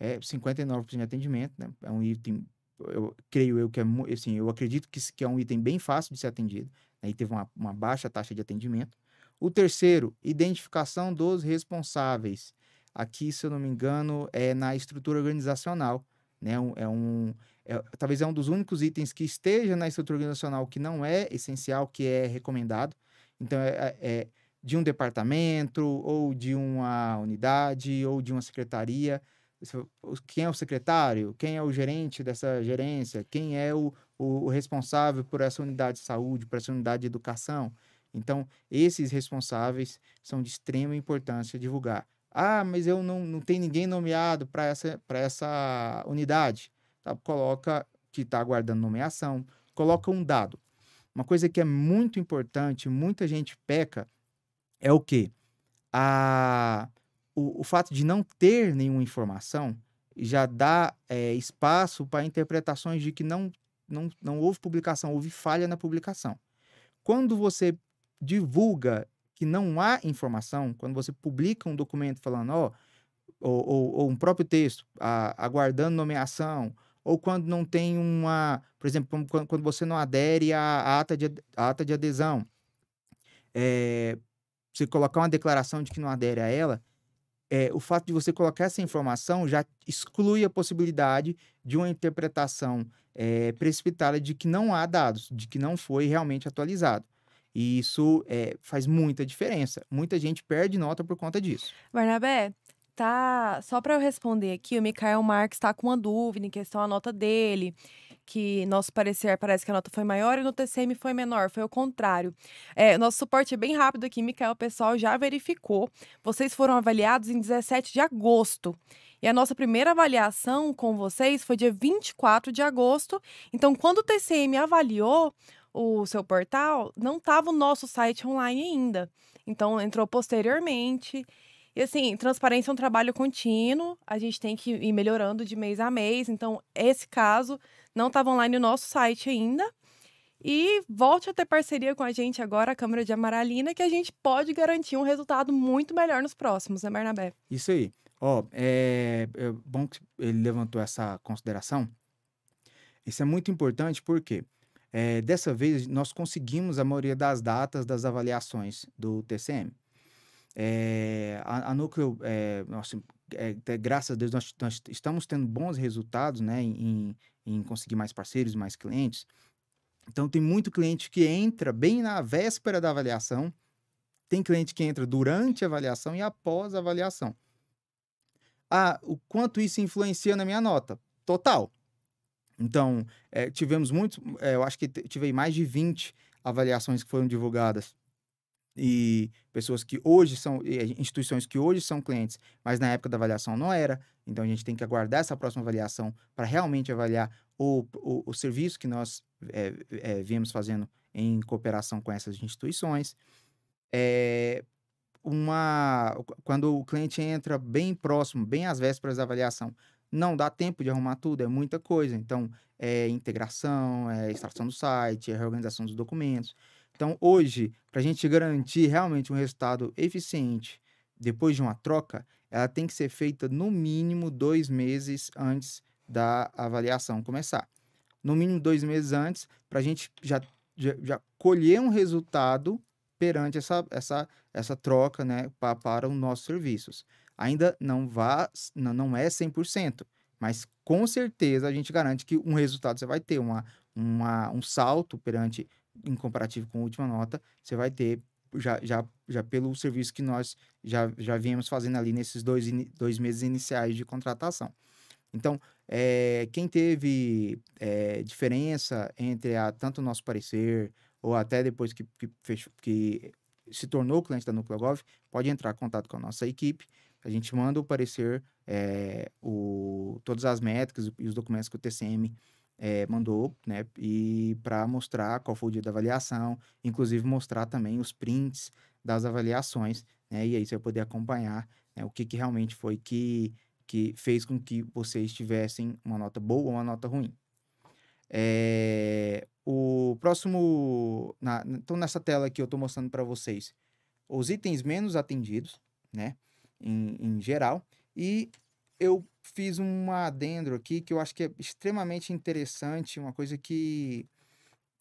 é 59% de atendimento, né? É um item, eu creio eu que é, assim, eu acredito que, que é um item bem fácil de ser atendido, aí né? teve uma, uma baixa taxa de atendimento. O terceiro, identificação dos responsáveis. Aqui, se eu não me engano, é na estrutura organizacional, né? É um, é, talvez é um dos únicos itens que esteja na estrutura organizacional que não é essencial, que é recomendado. Então, é, é, é de um departamento, ou de uma unidade, ou de uma secretaria quem é o secretário, quem é o gerente dessa gerência, quem é o, o, responsável por essa unidade de saúde, por essa unidade de educação. Então, esses responsáveis são de extrema importância divulgar. Ah, mas eu não, não tenho ninguém nomeado para essa, essa unidade. Tá? Coloca que está aguardando nomeação, coloca um dado. Uma coisa que é muito importante, muita gente peca, é o quê? A o, o fato de não ter nenhuma informação já dá é, espaço para interpretações de que não, não, não houve publicação, houve falha na publicação. Quando você divulga que não há informação, quando você publica um documento falando, ó, ou, ou, ou, um próprio texto, a, aguardando nomeação, ou quando não tem uma, por exemplo, quando, quando você não adere à ata de, à ata de adesão, é, você colocar uma declaração de que não adere a ela, é, o fato de você colocar essa informação já exclui a possibilidade de uma interpretação é, precipitada de que não há dados, de que não foi realmente atualizado. E isso é, faz muita diferença. Muita gente perde nota por conta disso. Barnabé, tá. Só para eu responder aqui, o Mikael Marques está com uma dúvida em questão à nota dele que nosso parecer parece que a nota foi maior e no TCM foi menor, foi o contrário. É, nosso suporte é bem rápido aqui, Micael, o pessoal já verificou. Vocês foram avaliados em 17 de agosto. E a nossa primeira avaliação com vocês foi dia 24 de agosto. Então, quando o TCM avaliou o seu portal, não estava o nosso site online ainda. Então, entrou posteriormente. E assim, transparência é um trabalho contínuo, a gente tem que ir melhorando de mês a mês. Então, esse caso não estava online no nosso site ainda. E volte a ter parceria com a gente agora, a Câmara de Amaralina, que a gente pode garantir um resultado muito melhor nos próximos, né, Bernabé? Isso aí. Ó, é, é bom que ele levantou essa consideração. Isso é muito importante porque é, dessa vez nós conseguimos a maioria das datas das avaliações do TCM. É, a, a Núcleo, é, nossa, é, graças a Deus, nós, nós, estamos tendo bons resultados né, em, em conseguir mais parceiros, mais clientes. Então, tem muito cliente que entra bem na véspera da avaliação, tem cliente que entra durante a avaliação e após a avaliação. Ah, o quanto isso influencia na minha nota? Total. Então, é, tivemos muitos, é, eu acho que tive mais de 20 avaliações que foram divulgadas e pessoas que hoje são instituições que hoje são clientes, mas na época da avaliação não era. Então a gente tem que aguardar essa próxima avaliação para realmente avaliar o, o, o, serviço que nós é, é, viemos fazendo em cooperação com essas instituições. É, uma quando o cliente entra bem próximo, bem às vésperas da avaliação, não dá tempo de arrumar tudo, é muita coisa. Então, é integração, é extração do site, é reorganização dos documentos. Então, hoje, para a gente garantir realmente um resultado eficiente depois de uma troca, ela tem que ser feita no mínimo dois meses antes da avaliação começar. No mínimo dois meses antes, para a gente já, já, já, colher um resultado perante essa, essa, essa troca né, para, para os nossos serviços. Ainda não, vá, não, não é 100%, mas com certeza a gente garante que um resultado você vai ter, uma, uma, um salto perante em comparativo com a última nota, você vai ter já, já, já pelo serviço que nós já, já viemos fazendo ali nesses dois, dois meses iniciais de contratação. Então, é, quem teve é, diferença entre a, tanto o nosso parecer ou até depois que, que, fechou, que se tornou cliente da NucleoGov, pode entrar em contato com a nossa equipe. A gente manda o parecer, é, o, todas as métricas e os documentos que o TCM é, mandou, né? E para mostrar qual foi o dia da avaliação, inclusive mostrar também os prints das avaliações, né? E aí você vai poder acompanhar né, o que, que realmente foi que, que fez com que vocês tivessem uma nota boa ou uma nota ruim. É, o próximo, na, então nessa tela aqui eu estou mostrando para vocês os itens menos atendidos, né? Em, em geral e eu fiz um adendo aqui que eu acho que é extremamente interessante, uma coisa que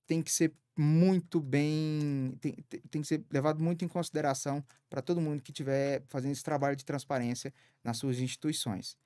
tem que ser muito bem, tem, tem que ser levado muito em consideração para todo mundo que estiver fazendo esse trabalho de transparência nas suas instituições.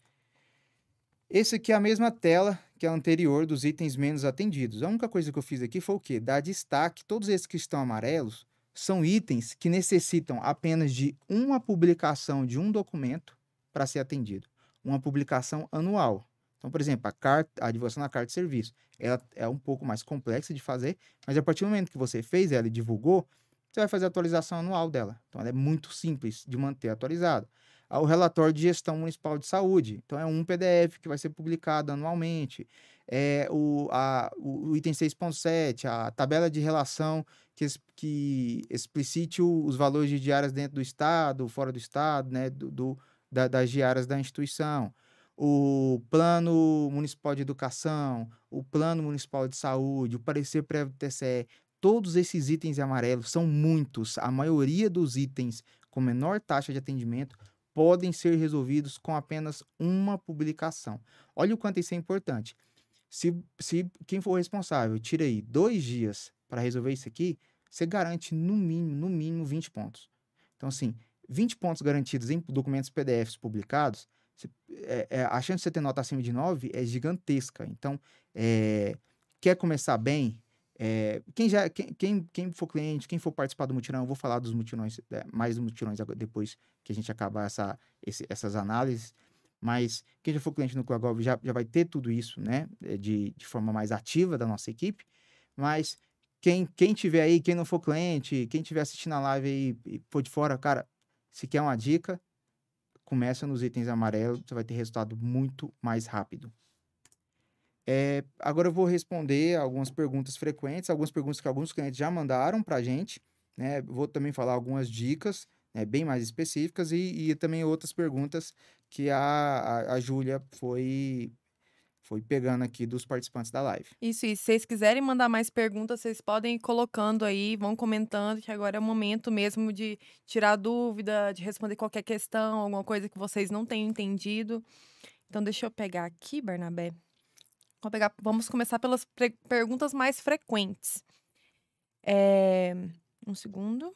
Esse aqui é a mesma tela que a anterior dos itens menos atendidos. A única coisa que eu fiz aqui foi o quê? Dar destaque, todos esses que estão amarelos são itens que necessitam apenas de uma publicação de um documento para ser atendido uma publicação anual. Então, por exemplo, a, carta, a divulgação da carta de serviço, ela é um pouco mais complexa de fazer, mas a partir do momento que você fez ela e divulgou, você vai fazer a atualização anual dela. Então, ela é muito simples de manter atualizada. O relatório de gestão municipal de saúde, então é um PDF que vai ser publicado anualmente. É o, a, o item 6.7, a tabela de relação que, que explicite o, os valores de diárias dentro do estado, fora do estado, né, do, do da, das diárias da instituição, o plano municipal de educação, o plano municipal de saúde, o parecer prévio do TCE, todos esses itens amarelos são muitos. A maioria dos itens com menor taxa de atendimento podem ser resolvidos com apenas uma publicação. Olha o quanto isso é importante. Se, se quem for responsável tira aí dois dias para resolver isso aqui, você garante no mínimo, no mínimo 20 pontos. Então, assim, 20 pontos garantidos em documentos PDFs publicados, é, é, a chance de você ter nota acima de 9 é gigantesca. Então, é, quer começar bem, É, quem já quem, quem, quem for cliente, quem for participar do mutirão, eu vou falar dos mutirões, é, mais dos mutirões depois que a gente acabar essa, esse, essas análises. Mas quem já for cliente no Coagov já, já vai ter tudo isso, né? É, de, de forma mais ativa da nossa equipe. Mas quem, quem tiver aí, quem não for cliente, quem tiver assistindo a live aí e for de fora, cara, se quer uma dica, começa nos itens amarelos, você vai ter resultado muito mais rápido. É, agora eu vou responder algumas perguntas frequentes, algumas perguntas que alguns clientes já mandaram para a gente. Né? Vou também falar algumas dicas né, bem mais específicas e, e, também outras perguntas que a, a, a Júlia foi, foi pegando aqui dos participantes da live. Isso, e se vocês quiserem mandar mais perguntas, vocês podem ir colocando aí, vão comentando, que agora é o momento mesmo de tirar dúvida, de responder qualquer questão, alguma coisa que vocês não tenham entendido. Então, deixa eu pegar aqui, Bernabé. Vamos, pegar, vamos começar pelas perguntas mais frequentes. É, um segundo.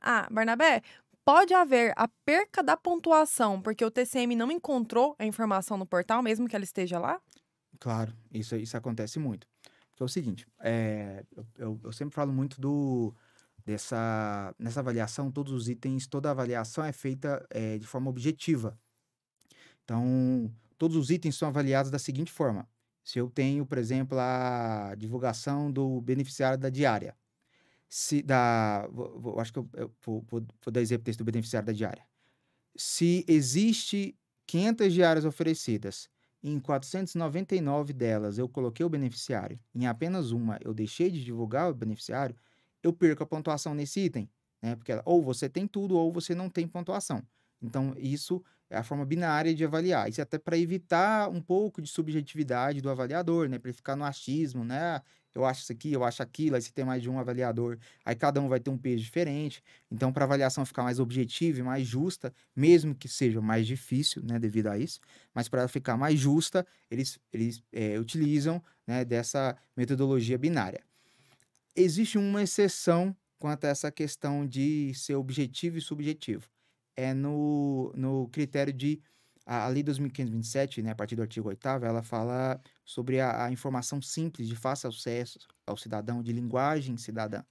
Ah, Barnabé, pode haver a perca da pontuação porque o TCM não encontrou a informação no portal, mesmo que ela esteja lá? Claro, isso, isso acontece muito. Porque é o seguinte, é, eu, eu sempre falo muito do dessa nessa avaliação, todos os itens, toda avaliação é feita é, de forma objetiva. Então, todos os itens são avaliados da seguinte forma. Se eu tenho, por exemplo, a divulgação do beneficiário da diária, se da, vou, vou, acho que eu, eu vou, vou, dar exemplo desse do beneficiário da diária. Se existe 500 diárias oferecidas, em 499 delas eu coloquei o beneficiário, em apenas uma eu deixei de divulgar o beneficiário, eu perco a pontuação nesse item, né? Porque ou você tem tudo ou você não tem pontuação. Então, isso é a forma binária de avaliar. Isso é até para evitar um pouco de subjetividade do avaliador, né? Para ele ficar no achismo, né? Eu acho isso aqui, eu acho aquilo, aí se tem mais de um avaliador, aí cada um vai ter um peso diferente. Então, para a avaliação ficar mais objetiva e mais justa, mesmo que seja mais difícil, né, devido a isso, mas para ficar mais justa, eles, eles é, utilizam né, dessa metodologia binária. Existe uma exceção quanto a essa questão de ser objetivo e subjetivo é no, no critério de. A, a Lei 2527, né, a partir do artigo 8, ela fala sobre a, a, informação simples, de fácil acesso ao cidadão, de linguagem cidadã.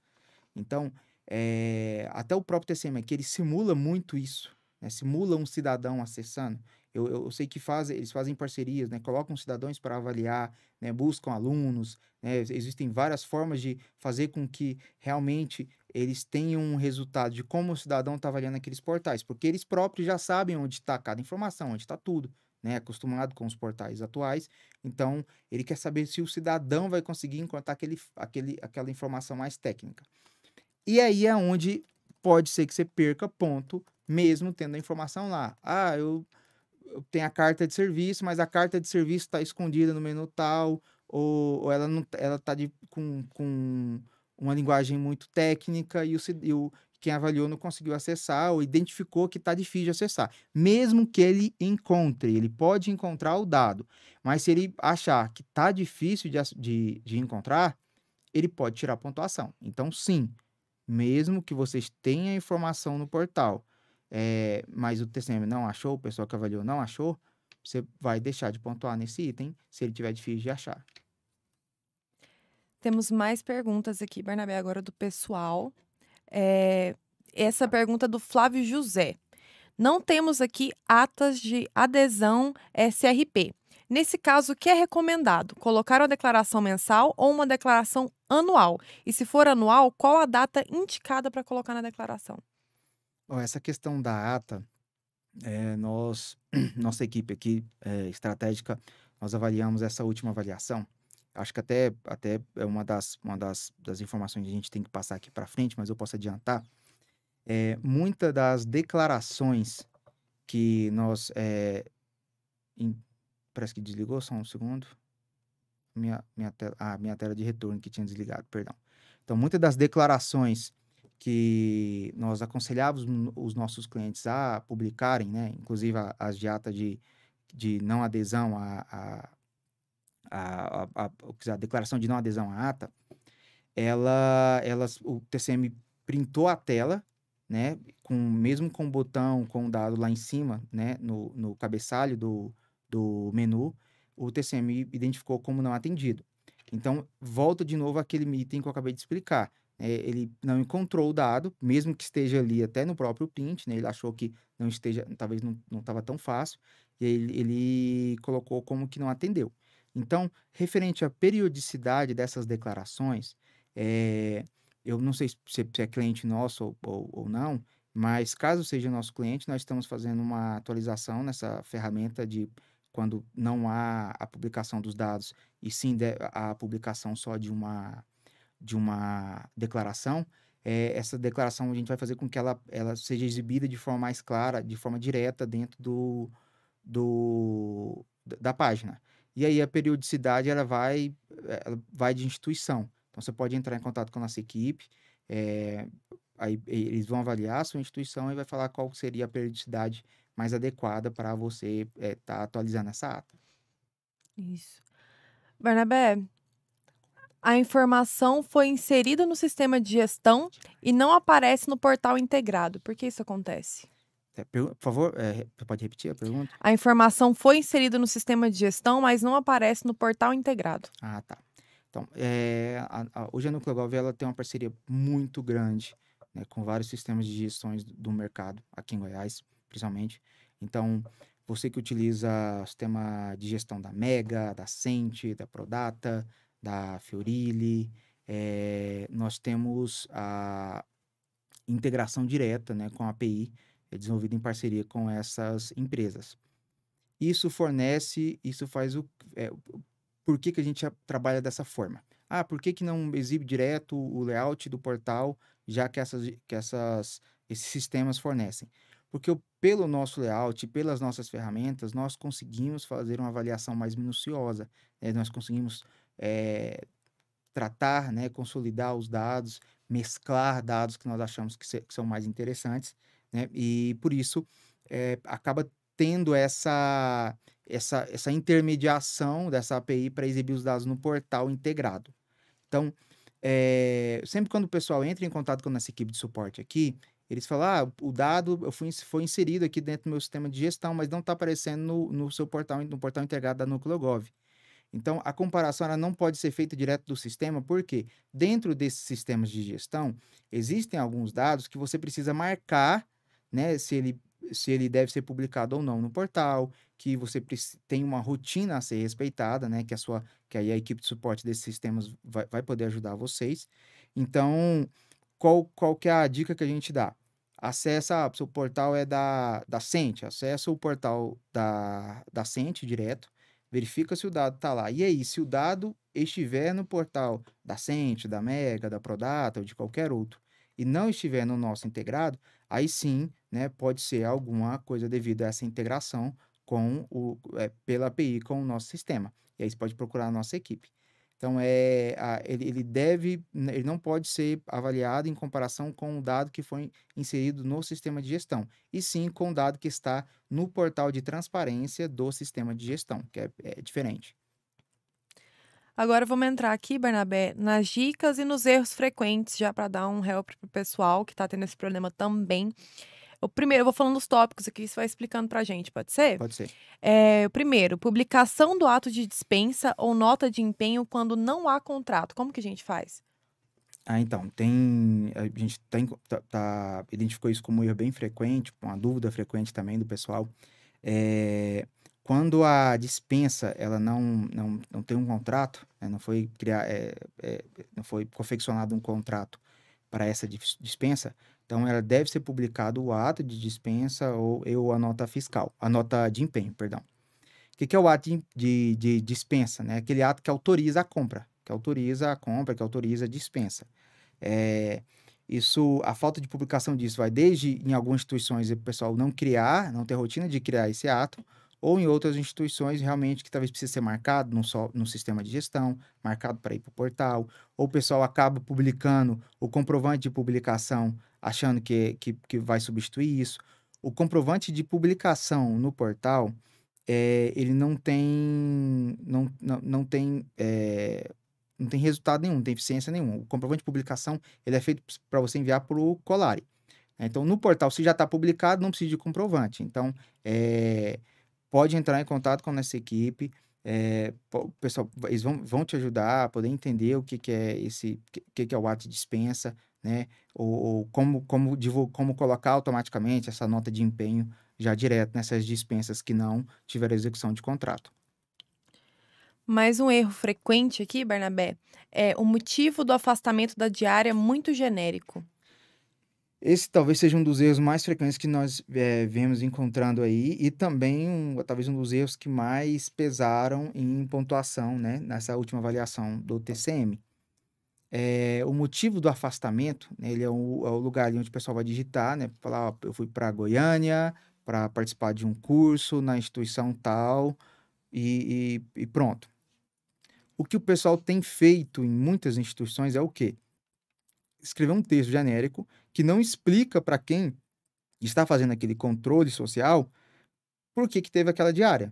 Então, é, até o próprio TCM aqui, ele simula muito isso, né, simula um cidadão acessando. Eu, eu, sei que faz, eles fazem parcerias, né? colocam cidadãos para avaliar, né? buscam alunos. Né? Existem várias formas de fazer com que realmente eles tenham um resultado de como o cidadão está avaliando aqueles portais, porque eles próprios já sabem onde está cada informação, onde está tudo. Né, acostumado com os portais atuais, então ele quer saber se o cidadão vai conseguir encontrar aquele, aquele, aquela informação mais técnica. E aí é onde pode ser que você perca ponto, mesmo tendo a informação lá. Ah, eu tem a carta de serviço, mas a carta de serviço está escondida no menu tal, ou, ou ela não ela está com, com uma linguagem muito técnica e o, e o quem avaliou não conseguiu acessar ou identificou que está difícil de acessar. Mesmo que ele encontre, ele pode encontrar o dado, mas se ele achar que está difícil de, de, de encontrar, ele pode tirar a pontuação. Então, sim, mesmo que vocês tenham informação no portal, é, mas o TCM não achou, o pessoal que avaliou não achou, você vai deixar de pontuar nesse item se ele tiver difícil de achar. Temos mais perguntas aqui, Barnabé, agora do pessoal. É, essa pergunta do Flávio José. Não temos aqui atas de adesão SRP. Nesse caso, o que é recomendado? Colocar uma declaração mensal ou uma declaração anual? E se for anual, qual a data indicada para colocar na declaração? essa questão da ata, é, nós, nossa equipe aqui é, estratégica, nós avaliamos essa última avaliação. Acho que até, até é uma, das, uma das, das informações que a gente tem que passar aqui para frente, mas eu posso adiantar. É, Muitas das declarações que nós. É, em, parece que desligou, só um segundo. Minha, minha, tela, ah, minha tela de retorno que tinha desligado, perdão. Então, muitas das declarações que nós aconselhávamos os nossos clientes a publicarem, né, inclusive as de ata de, de não adesão a, a, a, a, a, a declaração de não adesão à ata, ela, elas, o TCM printou a tela, né, com, mesmo com o botão, com o dado lá em cima, né, no, no cabeçalho do, do menu, o TCM identificou como não atendido. Então, volta de novo aquele item que eu acabei de explicar. É, ele não encontrou o dado, mesmo que esteja ali até no próprio print, né? Ele achou que não esteja, talvez não estava tão fácil, e ele, ele colocou como que não atendeu. Então, referente à periodicidade dessas declarações, é, eu não sei se, é cliente nosso ou, ou, ou, não, mas caso seja nosso cliente, nós estamos fazendo uma atualização nessa ferramenta de quando não há a publicação dos dados e sim a publicação só de uma de uma declaração, é, essa declaração a gente vai fazer com que ela, ela seja exibida de forma mais clara, de forma direta dentro do, do, da página. E aí a periodicidade ela vai, ela vai de instituição. Então você pode entrar em contato com a nossa equipe, é, aí eles vão avaliar a sua instituição e vai falar qual seria a periodicidade mais adequada para você estar é, tá atualizando essa ata. Isso. Barnabé, a informação foi inserida no sistema de gestão e não aparece no portal integrado. Por que isso acontece? É, por favor, é, pode repetir a pergunta? A informação foi inserida no sistema de gestão, mas não aparece no portal integrado. Ah, tá. Então, é, a, a, hoje a Nucleogov ela tem uma parceria muito grande né, com vários sistemas de gestões do mercado, aqui em Goiás, principalmente. Então, você que utiliza o sistema de gestão da Mega, da Sente, da Prodata, da Fiorilli. É, nós temos a integração direta né, com a API, é desenvolvida em parceria com essas empresas. Isso fornece, isso faz o. É, por que, que a gente trabalha dessa forma? Ah, por que, que não exibe direto o layout do portal, já que, essas, que essas, esses sistemas fornecem? Porque pelo nosso layout, pelas nossas ferramentas, nós conseguimos fazer uma avaliação mais minuciosa, né? nós conseguimos é, tratar, né, consolidar os dados, mesclar dados que nós achamos que, se, que são mais interessantes, né, e por isso é, acaba tendo essa, essa, essa intermediação dessa API para exibir os dados no portal integrado. Então, é, sempre quando o pessoal entra em contato com a nossa equipe de suporte aqui, eles falam, ah, o dado fui, foi inserido aqui dentro do meu sistema de gestão, mas não está aparecendo no, no seu portal, no portal integrado da NucleoGov. Então, a comparação ela não pode ser feita direto do sistema, porque dentro desses sistemas de gestão, existem alguns dados que você precisa marcar, né, se ele, se ele deve ser publicado ou não no portal, que você tem uma rotina a ser respeitada, né, que a sua, que aí a equipe de suporte desses sistemas vai, vai poder ajudar vocês. Então, qual, qual que é a dica que a gente dá? Acessa, ah, seu portal é da, da Sente, acessa o portal da, da Sente direto, verifica se o dado está lá. E aí, se o dado estiver no portal da Sente, da Mega, da Prodata ou de qualquer outro, e não estiver no nosso integrado, aí sim, né, pode ser alguma coisa devido a essa integração com o, é, pela API com o nosso sistema. E aí você pode procurar a nossa equipe. Então, é, a, ele, ele deve, ele não pode ser avaliado em comparação com o dado que foi inserido no sistema de gestão, e sim com o dado que está no portal de transparência do sistema de gestão, que é, é diferente. Agora vamos entrar aqui, Bernabé, nas dicas e nos erros frequentes, já para dar um help para o pessoal que está tendo esse problema também. O primeiro, eu vou falando os tópicos aqui, você vai explicando pra gente, pode ser? Pode ser. É, o primeiro, publicação do ato de dispensa ou nota de empenho quando não há contrato. Como que a gente faz? Ah, então, tem. A gente tem, tá, tá, identificou isso como um erro bem frequente, uma dúvida frequente também do pessoal. É, quando a dispensa ela não, não, não tem um contrato, né, não, foi criar, é, é, não foi confeccionado um contrato para essa dispensa, então, ela deve ser publicado o ato de dispensa ou, ou a nota fiscal, a nota de empenho, perdão. O que, que é o ato de, de, de, dispensa? Né? Aquele ato que autoriza a compra, que autoriza a compra, que autoriza a dispensa. É, isso, a falta de publicação disso vai desde, em algumas instituições, o pessoal não criar, não ter rotina de criar esse ato, ou em outras instituições realmente que talvez precise ser marcado no, só, no sistema de gestão, marcado para ir para o portal, ou o pessoal acaba publicando o comprovante de publicação achando que, que, que vai substituir isso. O comprovante de publicação no portal, é, ele não tem, não, não, não tem, é, não tem resultado nenhum, não tem eficiência nenhuma. O comprovante de publicação, ele é feito para você enviar para o Colari. Então, no portal, se já está publicado, não precisa de comprovante. Então, é, pode entrar em contato com a nossa equipe, É, pessoal, eles vão, vão te ajudar a poder entender o que, que é esse, o que, que é o ato de dispensa, né? Ou, ou como, como, como colocar automaticamente essa nota de empenho já direto nessas dispensas que não tiveram execução de contrato. Mais um erro frequente aqui, Bernabé, é o motivo do afastamento da diária muito genérico. Esse talvez seja um dos erros mais frequentes que nós é, vemos encontrando aí e também um, talvez um dos erros que mais pesaram em pontuação, né, nessa última avaliação do TCM. É, o motivo do afastamento, né, ele é o, é o, lugar ali onde o pessoal vai digitar, né, falar, ó, eu fui para Goiânia para participar de um curso na instituição tal e, e, e pronto. O que o pessoal tem feito em muitas instituições é o quê? Escrever um texto genérico que não explica para quem está fazendo aquele controle social por que, que teve aquela diária.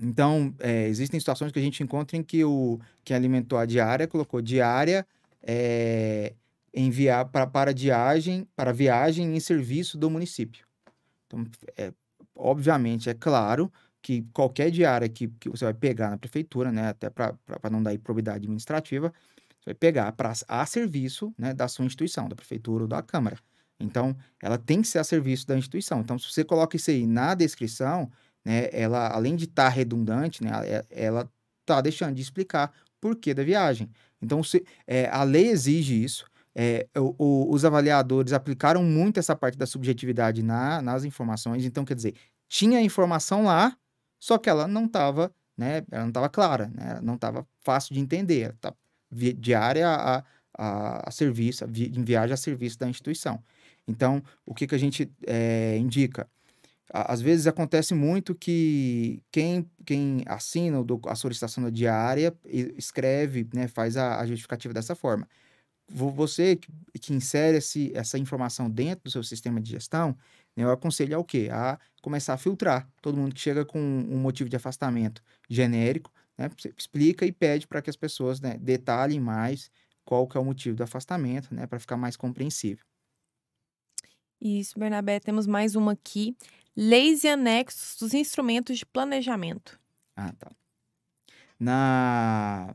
Então, é, existem situações que a gente encontra em que o que alimentou a diária colocou diária é, enviar pra, para viagem para viagem em serviço do município. Então, é, obviamente, é claro que qualquer diária que, que você vai pegar na prefeitura, né, até para não dar improbidade administrativa, você vai pegar pra, a serviço né, da sua instituição, da prefeitura ou da Câmara. Então, ela tem que ser a serviço da instituição. Então, se você coloca isso aí na descrição, né, ela, além de estar tá redundante, né, ela está deixando de explicar por que da viagem. Então, se, é, a lei exige isso. É, o, o, os avaliadores aplicaram muito essa parte da subjetividade na, nas informações. Então, quer dizer, tinha informação lá, só que ela não estava, né, ela não estava clara, né, não estava fácil de entender. Tá diária a, a, a serviço, em viagem a serviço da instituição. Então, o que, que a gente é, indica? Às vezes acontece muito que quem, quem assina a solicitação da diária escreve, né, faz a, a justificativa dessa forma. Você que insere esse, essa informação dentro do seu sistema de gestão, né, eu aconselho ao quê? A começar a filtrar todo mundo que chega com um motivo de afastamento genérico, né? Explica e pede para que as pessoas né, detalhem mais qual que é o motivo do afastamento, né? Para ficar mais compreensível. Isso, Bernabé. Temos mais uma aqui. Leis e anexos dos instrumentos de planejamento. Ah, tá. Na,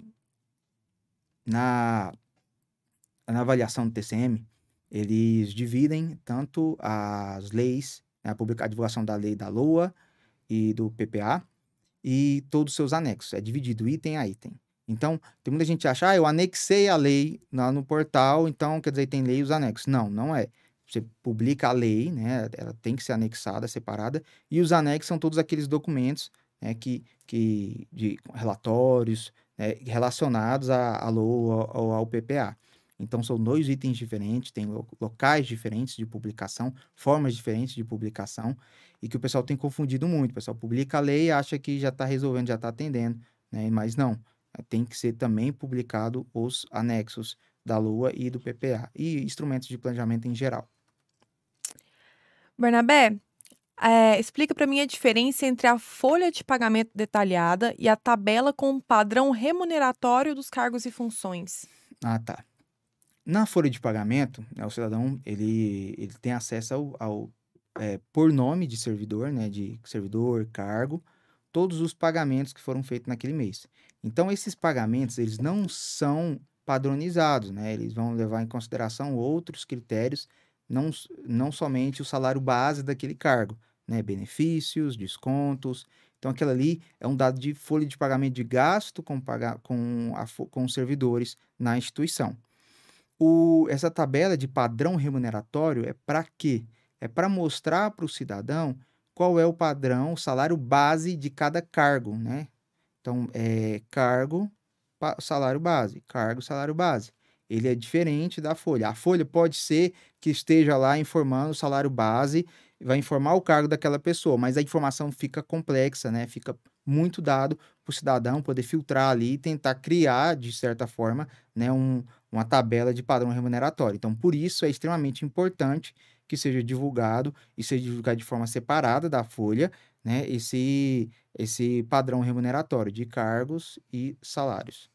na, na avaliação do TCM, eles dividem tanto as leis, né, a, publica, a divulgação da lei da LOA e do PPA, e todos os seus anexos. É dividido item a item. Então, tem muita gente que acha, ah, eu anexei a lei lá no portal, então quer dizer, tem lei e os anexos. Não, não é. Você publica a lei, né? Ela tem que ser anexada, separada, e os anexos são todos aqueles documentos né, que, que, de relatórios né, relacionados à, à LOA ou ao PPA. Então, são dois itens diferentes, tem locais diferentes de publicação, formas diferentes de publicação, e que o pessoal tem confundido muito. O pessoal publica a lei e acha que já está resolvendo, já está atendendo, né? mas não. Tem que ser também publicado os anexos da Lua e do PPA, e instrumentos de planejamento em geral. Bernabé, é, explica para mim a diferença entre a folha de pagamento detalhada e a tabela com o padrão remuneratório dos cargos e funções. Ah, tá. Na folha de pagamento, né, o cidadão ele, ele tem acesso ao, ao é, por nome de servidor, né, de servidor, cargo, todos os pagamentos que foram feitos naquele mês. Então, esses pagamentos, eles não são padronizados, né? Eles vão levar em consideração outros critérios, não, não somente o salário base daquele cargo, né? Benefícios, descontos. Então, aquilo ali é um dado de folha de pagamento de gasto com, com, a, com servidores na instituição. O, essa tabela de padrão remuneratório é para quê? É para mostrar para o cidadão qual é o padrão, o salário base de cada cargo, né? Então, é cargo, salário base, cargo, salário base. Ele é diferente da folha. A folha pode ser que esteja lá informando o salário base, vai informar o cargo daquela pessoa, mas a informação fica complexa, né? Fica muito dado para o cidadão poder filtrar ali e tentar criar, de certa forma, né, um, uma tabela de padrão remuneratório. Então, por isso é extremamente importante que seja divulgado e seja divulgado de forma separada da folha, né, esse, esse padrão remuneratório de cargos e salários.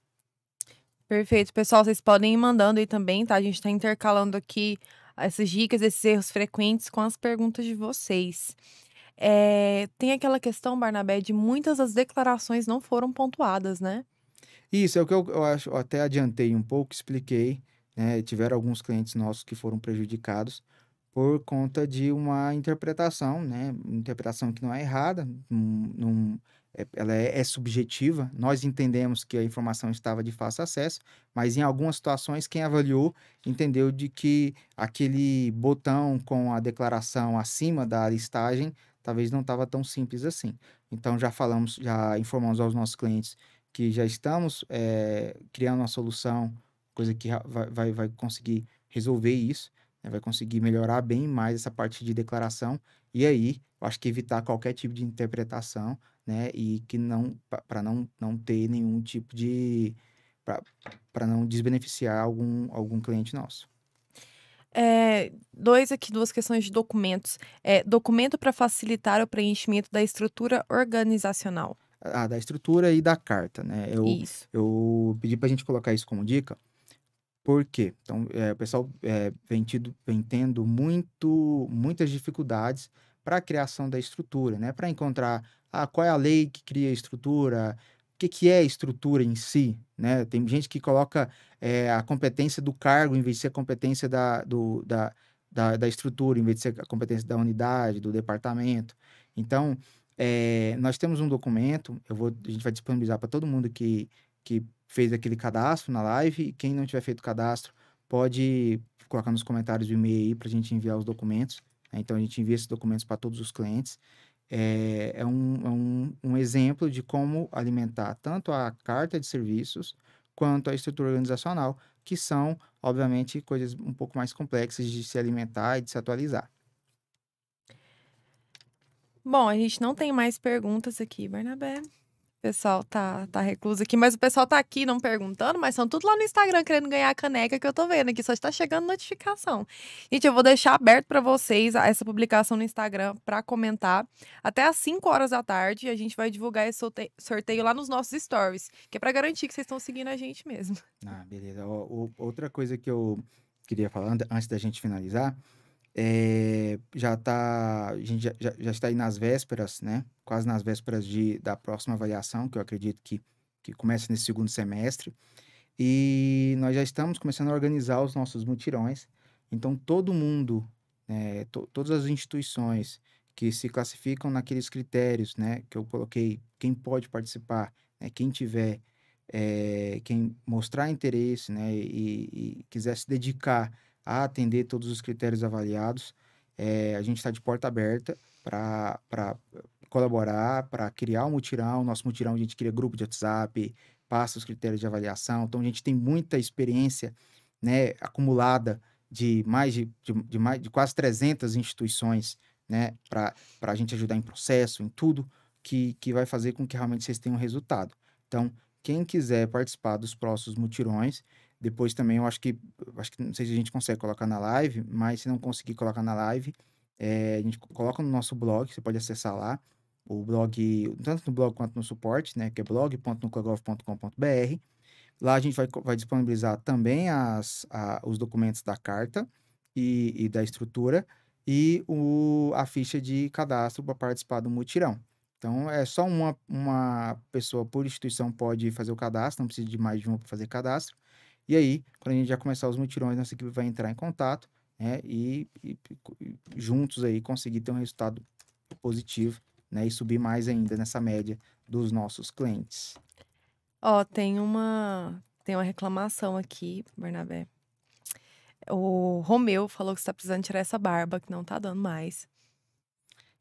Perfeito. Pessoal, vocês podem ir mandando aí também, tá? A gente está intercalando aqui essas dicas, esses erros frequentes com as perguntas de vocês. É, tem aquela questão, Barnabé, de muitas das declarações não foram pontuadas, né? Isso é o que eu, eu acho, eu até adiantei um pouco, expliquei, né? Tiveram alguns clientes nossos que foram prejudicados por conta de uma interpretação, né? Interpretação que não é errada, não, não é, ela é, é, subjetiva. Nós entendemos que a informação estava de fácil acesso, mas em algumas situações quem avaliou entendeu de que aquele botão com a declaração acima da listagem talvez não estava tão simples assim. Então já falamos, já informamos aos nossos clientes que já estamos é, criando uma solução, coisa que vai, vai, vai conseguir resolver isso né, vai conseguir melhorar bem mais essa parte de declaração e aí eu acho que evitar qualquer tipo de interpretação, né, e que não para não não ter nenhum tipo de para não desbeneficiar algum algum cliente nosso. É, dois aqui, duas questões de documentos. É, documento para facilitar o preenchimento da estrutura organizacional. Ah, da estrutura e da carta, né? Eu, Isso. eu pedi para a gente colocar isso como dica, por quê? Então, é, o pessoal é, vem, tido, vem tendo muito, muitas dificuldades para a criação da estrutura, né? Para encontrar ah, qual é a lei que cria a estrutura, o que, que é a estrutura em si, né? Tem gente que coloca é, a competência do cargo em vez de ser a competência da, do, da, da, da, estrutura, em vez de ser a competência da unidade, do departamento. Então, é, nós temos um documento, eu vou, a gente vai disponibilizar para todo mundo que, que fez aquele cadastro na live. E quem não tiver feito cadastro, pode colocar nos comentários do e-mail aí para a gente enviar os documentos. Né? Então, a gente envia esses documentos para todos os clientes. É, é, um, é um, um exemplo de como alimentar tanto a carta de serviços quanto a estrutura organizacional, que são, obviamente, coisas um pouco mais complexas de se alimentar e de se atualizar. Bom, a gente não tem mais perguntas aqui, Bernabé pessoal tá, tá recluso aqui, mas o pessoal tá aqui não perguntando, mas são tudo lá no Instagram querendo ganhar a caneca que eu tô vendo aqui, só está chegando notificação. Gente, eu vou deixar aberto para vocês essa publicação no Instagram para comentar até às 5 horas da tarde. A gente vai divulgar esse sorteio lá nos nossos stories, que é para garantir que vocês estão seguindo a gente mesmo. Ah, beleza. O, o, outra coisa que eu queria falar antes da gente finalizar é, já tá, a gente já, já, está aí nas vésperas, né? Quase nas vésperas de, da próxima avaliação, que eu acredito que, que começa nesse segundo semestre. E nós já estamos começando a organizar os nossos mutirões. Então, todo mundo, né, to, todas as instituições que se classificam naqueles critérios, né, que eu coloquei, quem pode participar, né, quem tiver, é, quem mostrar interesse, né, e, e quiser se dedicar a atender todos os critérios avaliados. É, a gente está de porta aberta para colaborar, para criar um mutirão. Nosso mutirão a gente cria grupo de WhatsApp, passa os critérios de avaliação. Então a gente tem muita experiência né, acumulada de mais de, de, de mais de quase 300 instituições né, para a gente ajudar em processo, em tudo que, que vai fazer com que realmente vocês tenham resultado. Então, quem quiser participar dos próximos mutirões, depois também eu acho que, acho que não sei se a gente consegue colocar na live, mas se não conseguir colocar na live, é, a gente coloca no nosso blog, você pode acessar lá, o blog, tanto no blog quanto no suporte, né, que é blog.nucleagov.com.br. Lá a gente vai, vai disponibilizar também as, a, os documentos da carta e, e da estrutura e o, a ficha de cadastro para participar do mutirão. Então, é só uma, uma pessoa por instituição pode fazer o cadastro, não precisa de mais de uma para fazer cadastro. E aí, quando a gente já começar os mutirões, nossa equipe vai entrar em contato, né? E, e, e juntos aí conseguir ter um resultado positivo, né? E subir mais ainda nessa média dos nossos clientes. Ó, oh, tem uma tem uma reclamação aqui, Bernabé. O Romeu falou que está precisando tirar essa barba, que não tá dando mais.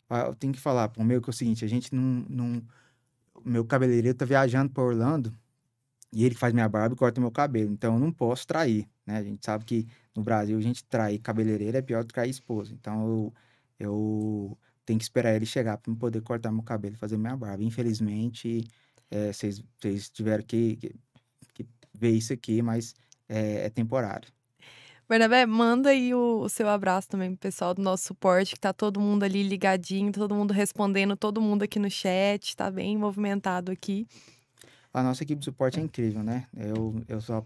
Ah, eu tenho que falar Romeu que é o seguinte, a gente não, não meu cabeleireiro tá viajando para Orlando e ele faz minha barba e corta meu cabelo. Então eu não posso trair, né? A gente sabe que no Brasil a gente trair cabeleireiro é pior do que trair esposa. Então eu, eu tenho que esperar ele chegar para poder cortar meu cabelo e fazer minha barba. Infelizmente, é, vocês, tiveram que, que, que, ver isso aqui, mas é, é temporário. Bernabé, manda aí o, o, seu abraço também pro pessoal do nosso suporte, que tá todo mundo ali ligadinho, todo mundo respondendo, todo mundo aqui no chat, tá bem movimentado aqui. A nossa equipe de suporte é incrível, né? Eu, eu só,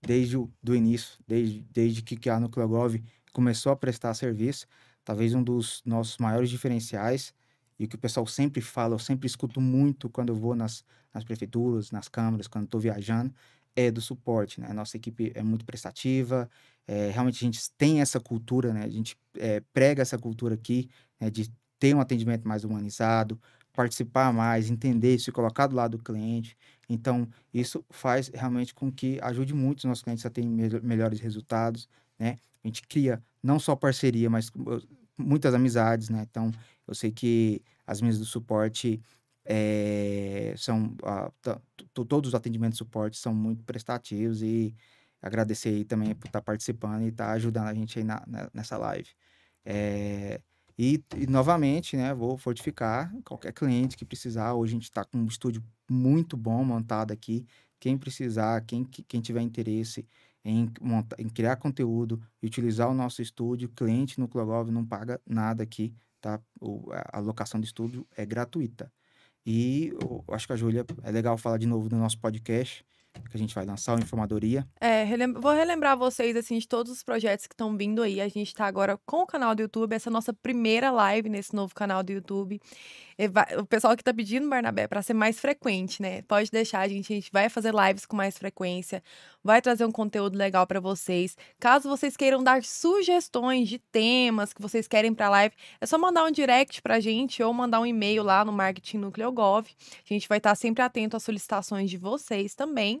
desde o do início, desde, desde que a Nucleogov começou a prestar serviço, talvez um dos nossos maiores diferenciais e o que o pessoal sempre fala, eu sempre escuto muito quando eu vou nas, nas prefeituras, nas câmaras, quando estou viajando, é do suporte, né? A nossa equipe é muito prestativa, é, realmente a gente tem essa cultura, né? A gente é, prega essa cultura aqui, né? de ter um atendimento mais humanizado, participar mais, entender, se colocar do lado do cliente. Então, isso faz realmente com que ajude muito os nossos clientes a terem me melhores resultados, né? A gente cria não só parceria, mas muitas amizades, né? Então, eu sei que as minhas do suporte é, são uh, todos os atendimentos de suporte são muito prestativos e agradecer aí também por estar tá participando e estar tá ajudando a gente aí na, na, nessa live. É, e, e, novamente, né, vou fortificar qualquer cliente que precisar. Hoje a gente está com um estúdio muito bom montado aqui. Quem precisar, quem, quem tiver interesse em, montar, em criar conteúdo e utilizar o nosso estúdio, cliente no Clogov não paga nada aqui, tá? O, a locação de estúdio é gratuita. E eu acho que a Júlia, é legal falar de novo do nosso podcast, que a gente vai lançar, o Informadoria. É, relem vou relembrar vocês, assim, de todos os projetos que estão vindo aí. A gente está agora com o canal do YouTube, essa é a nossa primeira live nesse novo canal do YouTube. O pessoal que tá pedindo, Barnabé, para ser mais frequente, né? Pode deixar, a gente, a gente vai fazer lives com mais frequência, vai trazer um conteúdo legal para vocês. Caso vocês queiram dar sugestões de temas que vocês querem para live, é só mandar um direct pra gente ou mandar um e-mail lá no Marketing Núcleo Gov. A gente vai estar sempre atento às solicitações de vocês também.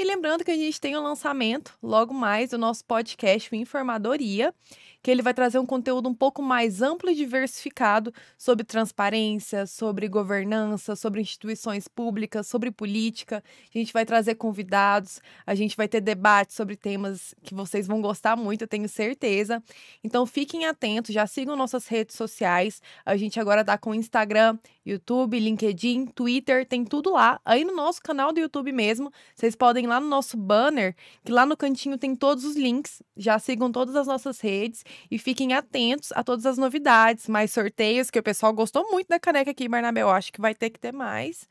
E lembrando que a gente tem o um lançamento logo mais do nosso podcast Informadoria que ele vai trazer um conteúdo um pouco mais amplo e diversificado sobre transparência, sobre governança, sobre instituições públicas, sobre política. A gente vai trazer convidados, a gente vai ter debates sobre temas que vocês vão gostar muito, eu tenho certeza. Então fiquem atentos, já sigam nossas redes sociais. A gente agora tá com Instagram, YouTube, LinkedIn, Twitter, tem tudo lá. Aí no nosso canal do YouTube mesmo, vocês podem lá no nosso banner, que lá no cantinho tem todos os links. Já sigam todas as nossas redes e fiquem atentos a todas as novidades, mais sorteios, que o pessoal gostou muito da caneca aqui, Barnabé. Eu acho que vai ter que ter mais.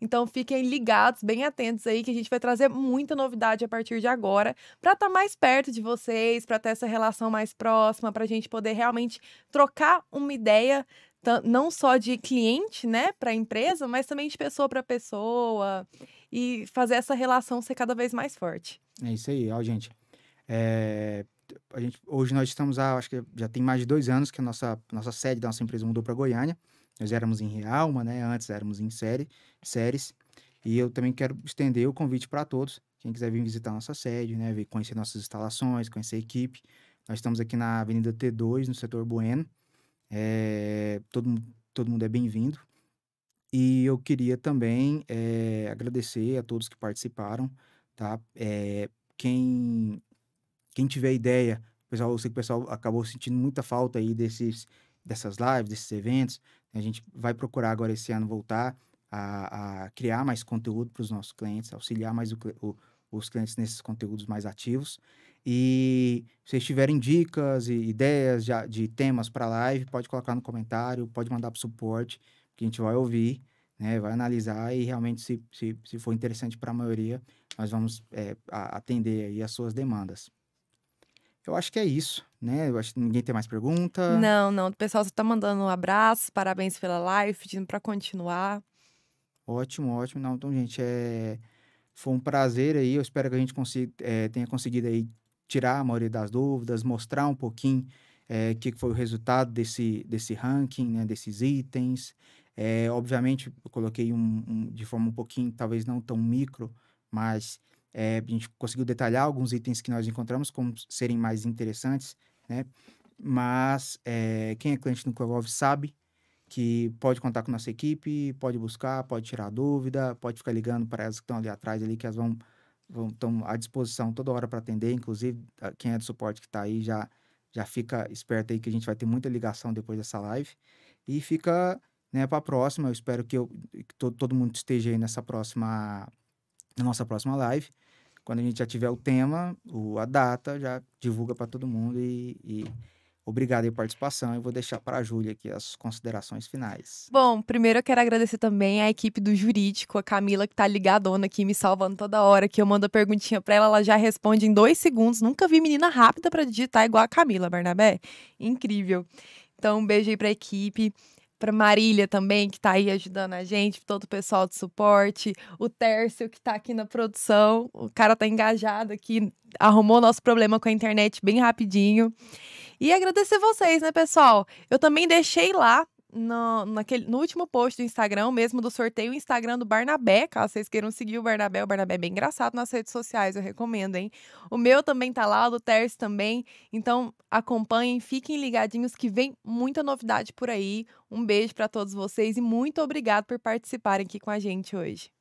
Então fiquem ligados, bem atentos aí, que a gente vai trazer muita novidade a partir de agora, para estar tá mais perto de vocês, para ter essa relação mais próxima, para a gente poder realmente trocar uma ideia não só de cliente, né, para a empresa, mas também de pessoa para pessoa e fazer essa relação ser cada vez mais forte. É isso aí, ó, gente. É, a gente, hoje nós estamos há, acho que já tem mais de dois anos que a nossa, nossa sede da nossa empresa mudou para Goiânia. Nós éramos em Realma, né? Antes éramos em série, séries. E eu também quero estender o convite para todos. Quem quiser vir visitar nossa sede, né? Vir conhecer nossas instalações, conhecer a equipe. Nós estamos aqui na Avenida T2, no setor Bueno. É, todo, todo mundo é bem-vindo. E eu queria também é, agradecer a todos que participaram, tá? É, quem quem tiver ideia, pessoal, eu sei que o pessoal acabou sentindo muita falta aí desses, dessas lives, desses eventos. A gente vai procurar agora esse ano voltar a, a criar mais conteúdo para os nossos clientes, auxiliar mais o, o, os clientes nesses conteúdos mais ativos. E se vocês tiverem dicas e ideias de, de temas para live, pode colocar no comentário, pode mandar para o suporte, que a gente vai ouvir, né, vai analisar e realmente, se, se, se for interessante para a maioria, nós vamos é, atender aí as suas demandas. Eu acho que é isso, né? Eu acho que ninguém tem mais pergunta. Não, não. O pessoal só tá mandando um abraço, parabéns pela live, pedindo para continuar. Ótimo, ótimo. Não, então, gente, é... foi um prazer aí. Eu espero que a gente consiga, é, tenha conseguido aí tirar a maioria das dúvidas, mostrar um pouquinho é, o que foi o resultado desse, desse ranking, né? Desses itens. É, obviamente, eu coloquei um, um, de forma um pouquinho, talvez não tão micro, mas é, a gente conseguiu detalhar alguns itens que nós encontramos como serem mais interessantes, né? Mas é, quem é cliente do Clogov sabe que pode contar com nossa equipe, pode buscar, pode tirar dúvida, pode ficar ligando para elas que estão ali atrás ali, que elas vão vão estão à disposição toda hora para atender, inclusive quem é do suporte que está aí já já fica esperto aí que a gente vai ter muita ligação depois dessa live e fica né para a próxima. Eu espero que, eu, que todo, todo mundo esteja aí nessa próxima na nossa próxima live quando a gente já tiver o tema, o, a data, já divulga para todo mundo e, e obrigado pela participação. Eu vou deixar para a Júlia aqui as considerações finais. Bom, primeiro eu quero agradecer também a equipe do jurídico, a Camila, que tá ligadona aqui, me salvando toda hora, que eu mando a perguntinha para ela, ela já responde em dois segundos. Nunca vi menina rápida para digitar igual a Camila, Bernabé. Incrível. Então, um beijo aí para a equipe para Marília também, que está aí ajudando a gente, todo o pessoal de suporte, o Tércio, que está aqui na produção, o cara tá engajado aqui, arrumou nosso problema com a internet bem rapidinho. E agradecer vocês, né, pessoal? Eu também deixei lá no, naquele, no último post do Instagram, mesmo do sorteio, o Instagram do Barnabé, caso vocês queiram seguir o Barnabé. O Barnabé é bem engraçado nas redes sociais, eu recomendo, hein? O meu também tá lá, o do Terce também. Então, acompanhem, fiquem ligadinhos que vem muita novidade por aí. Um beijo para todos vocês e muito obrigado por participarem aqui com a gente hoje.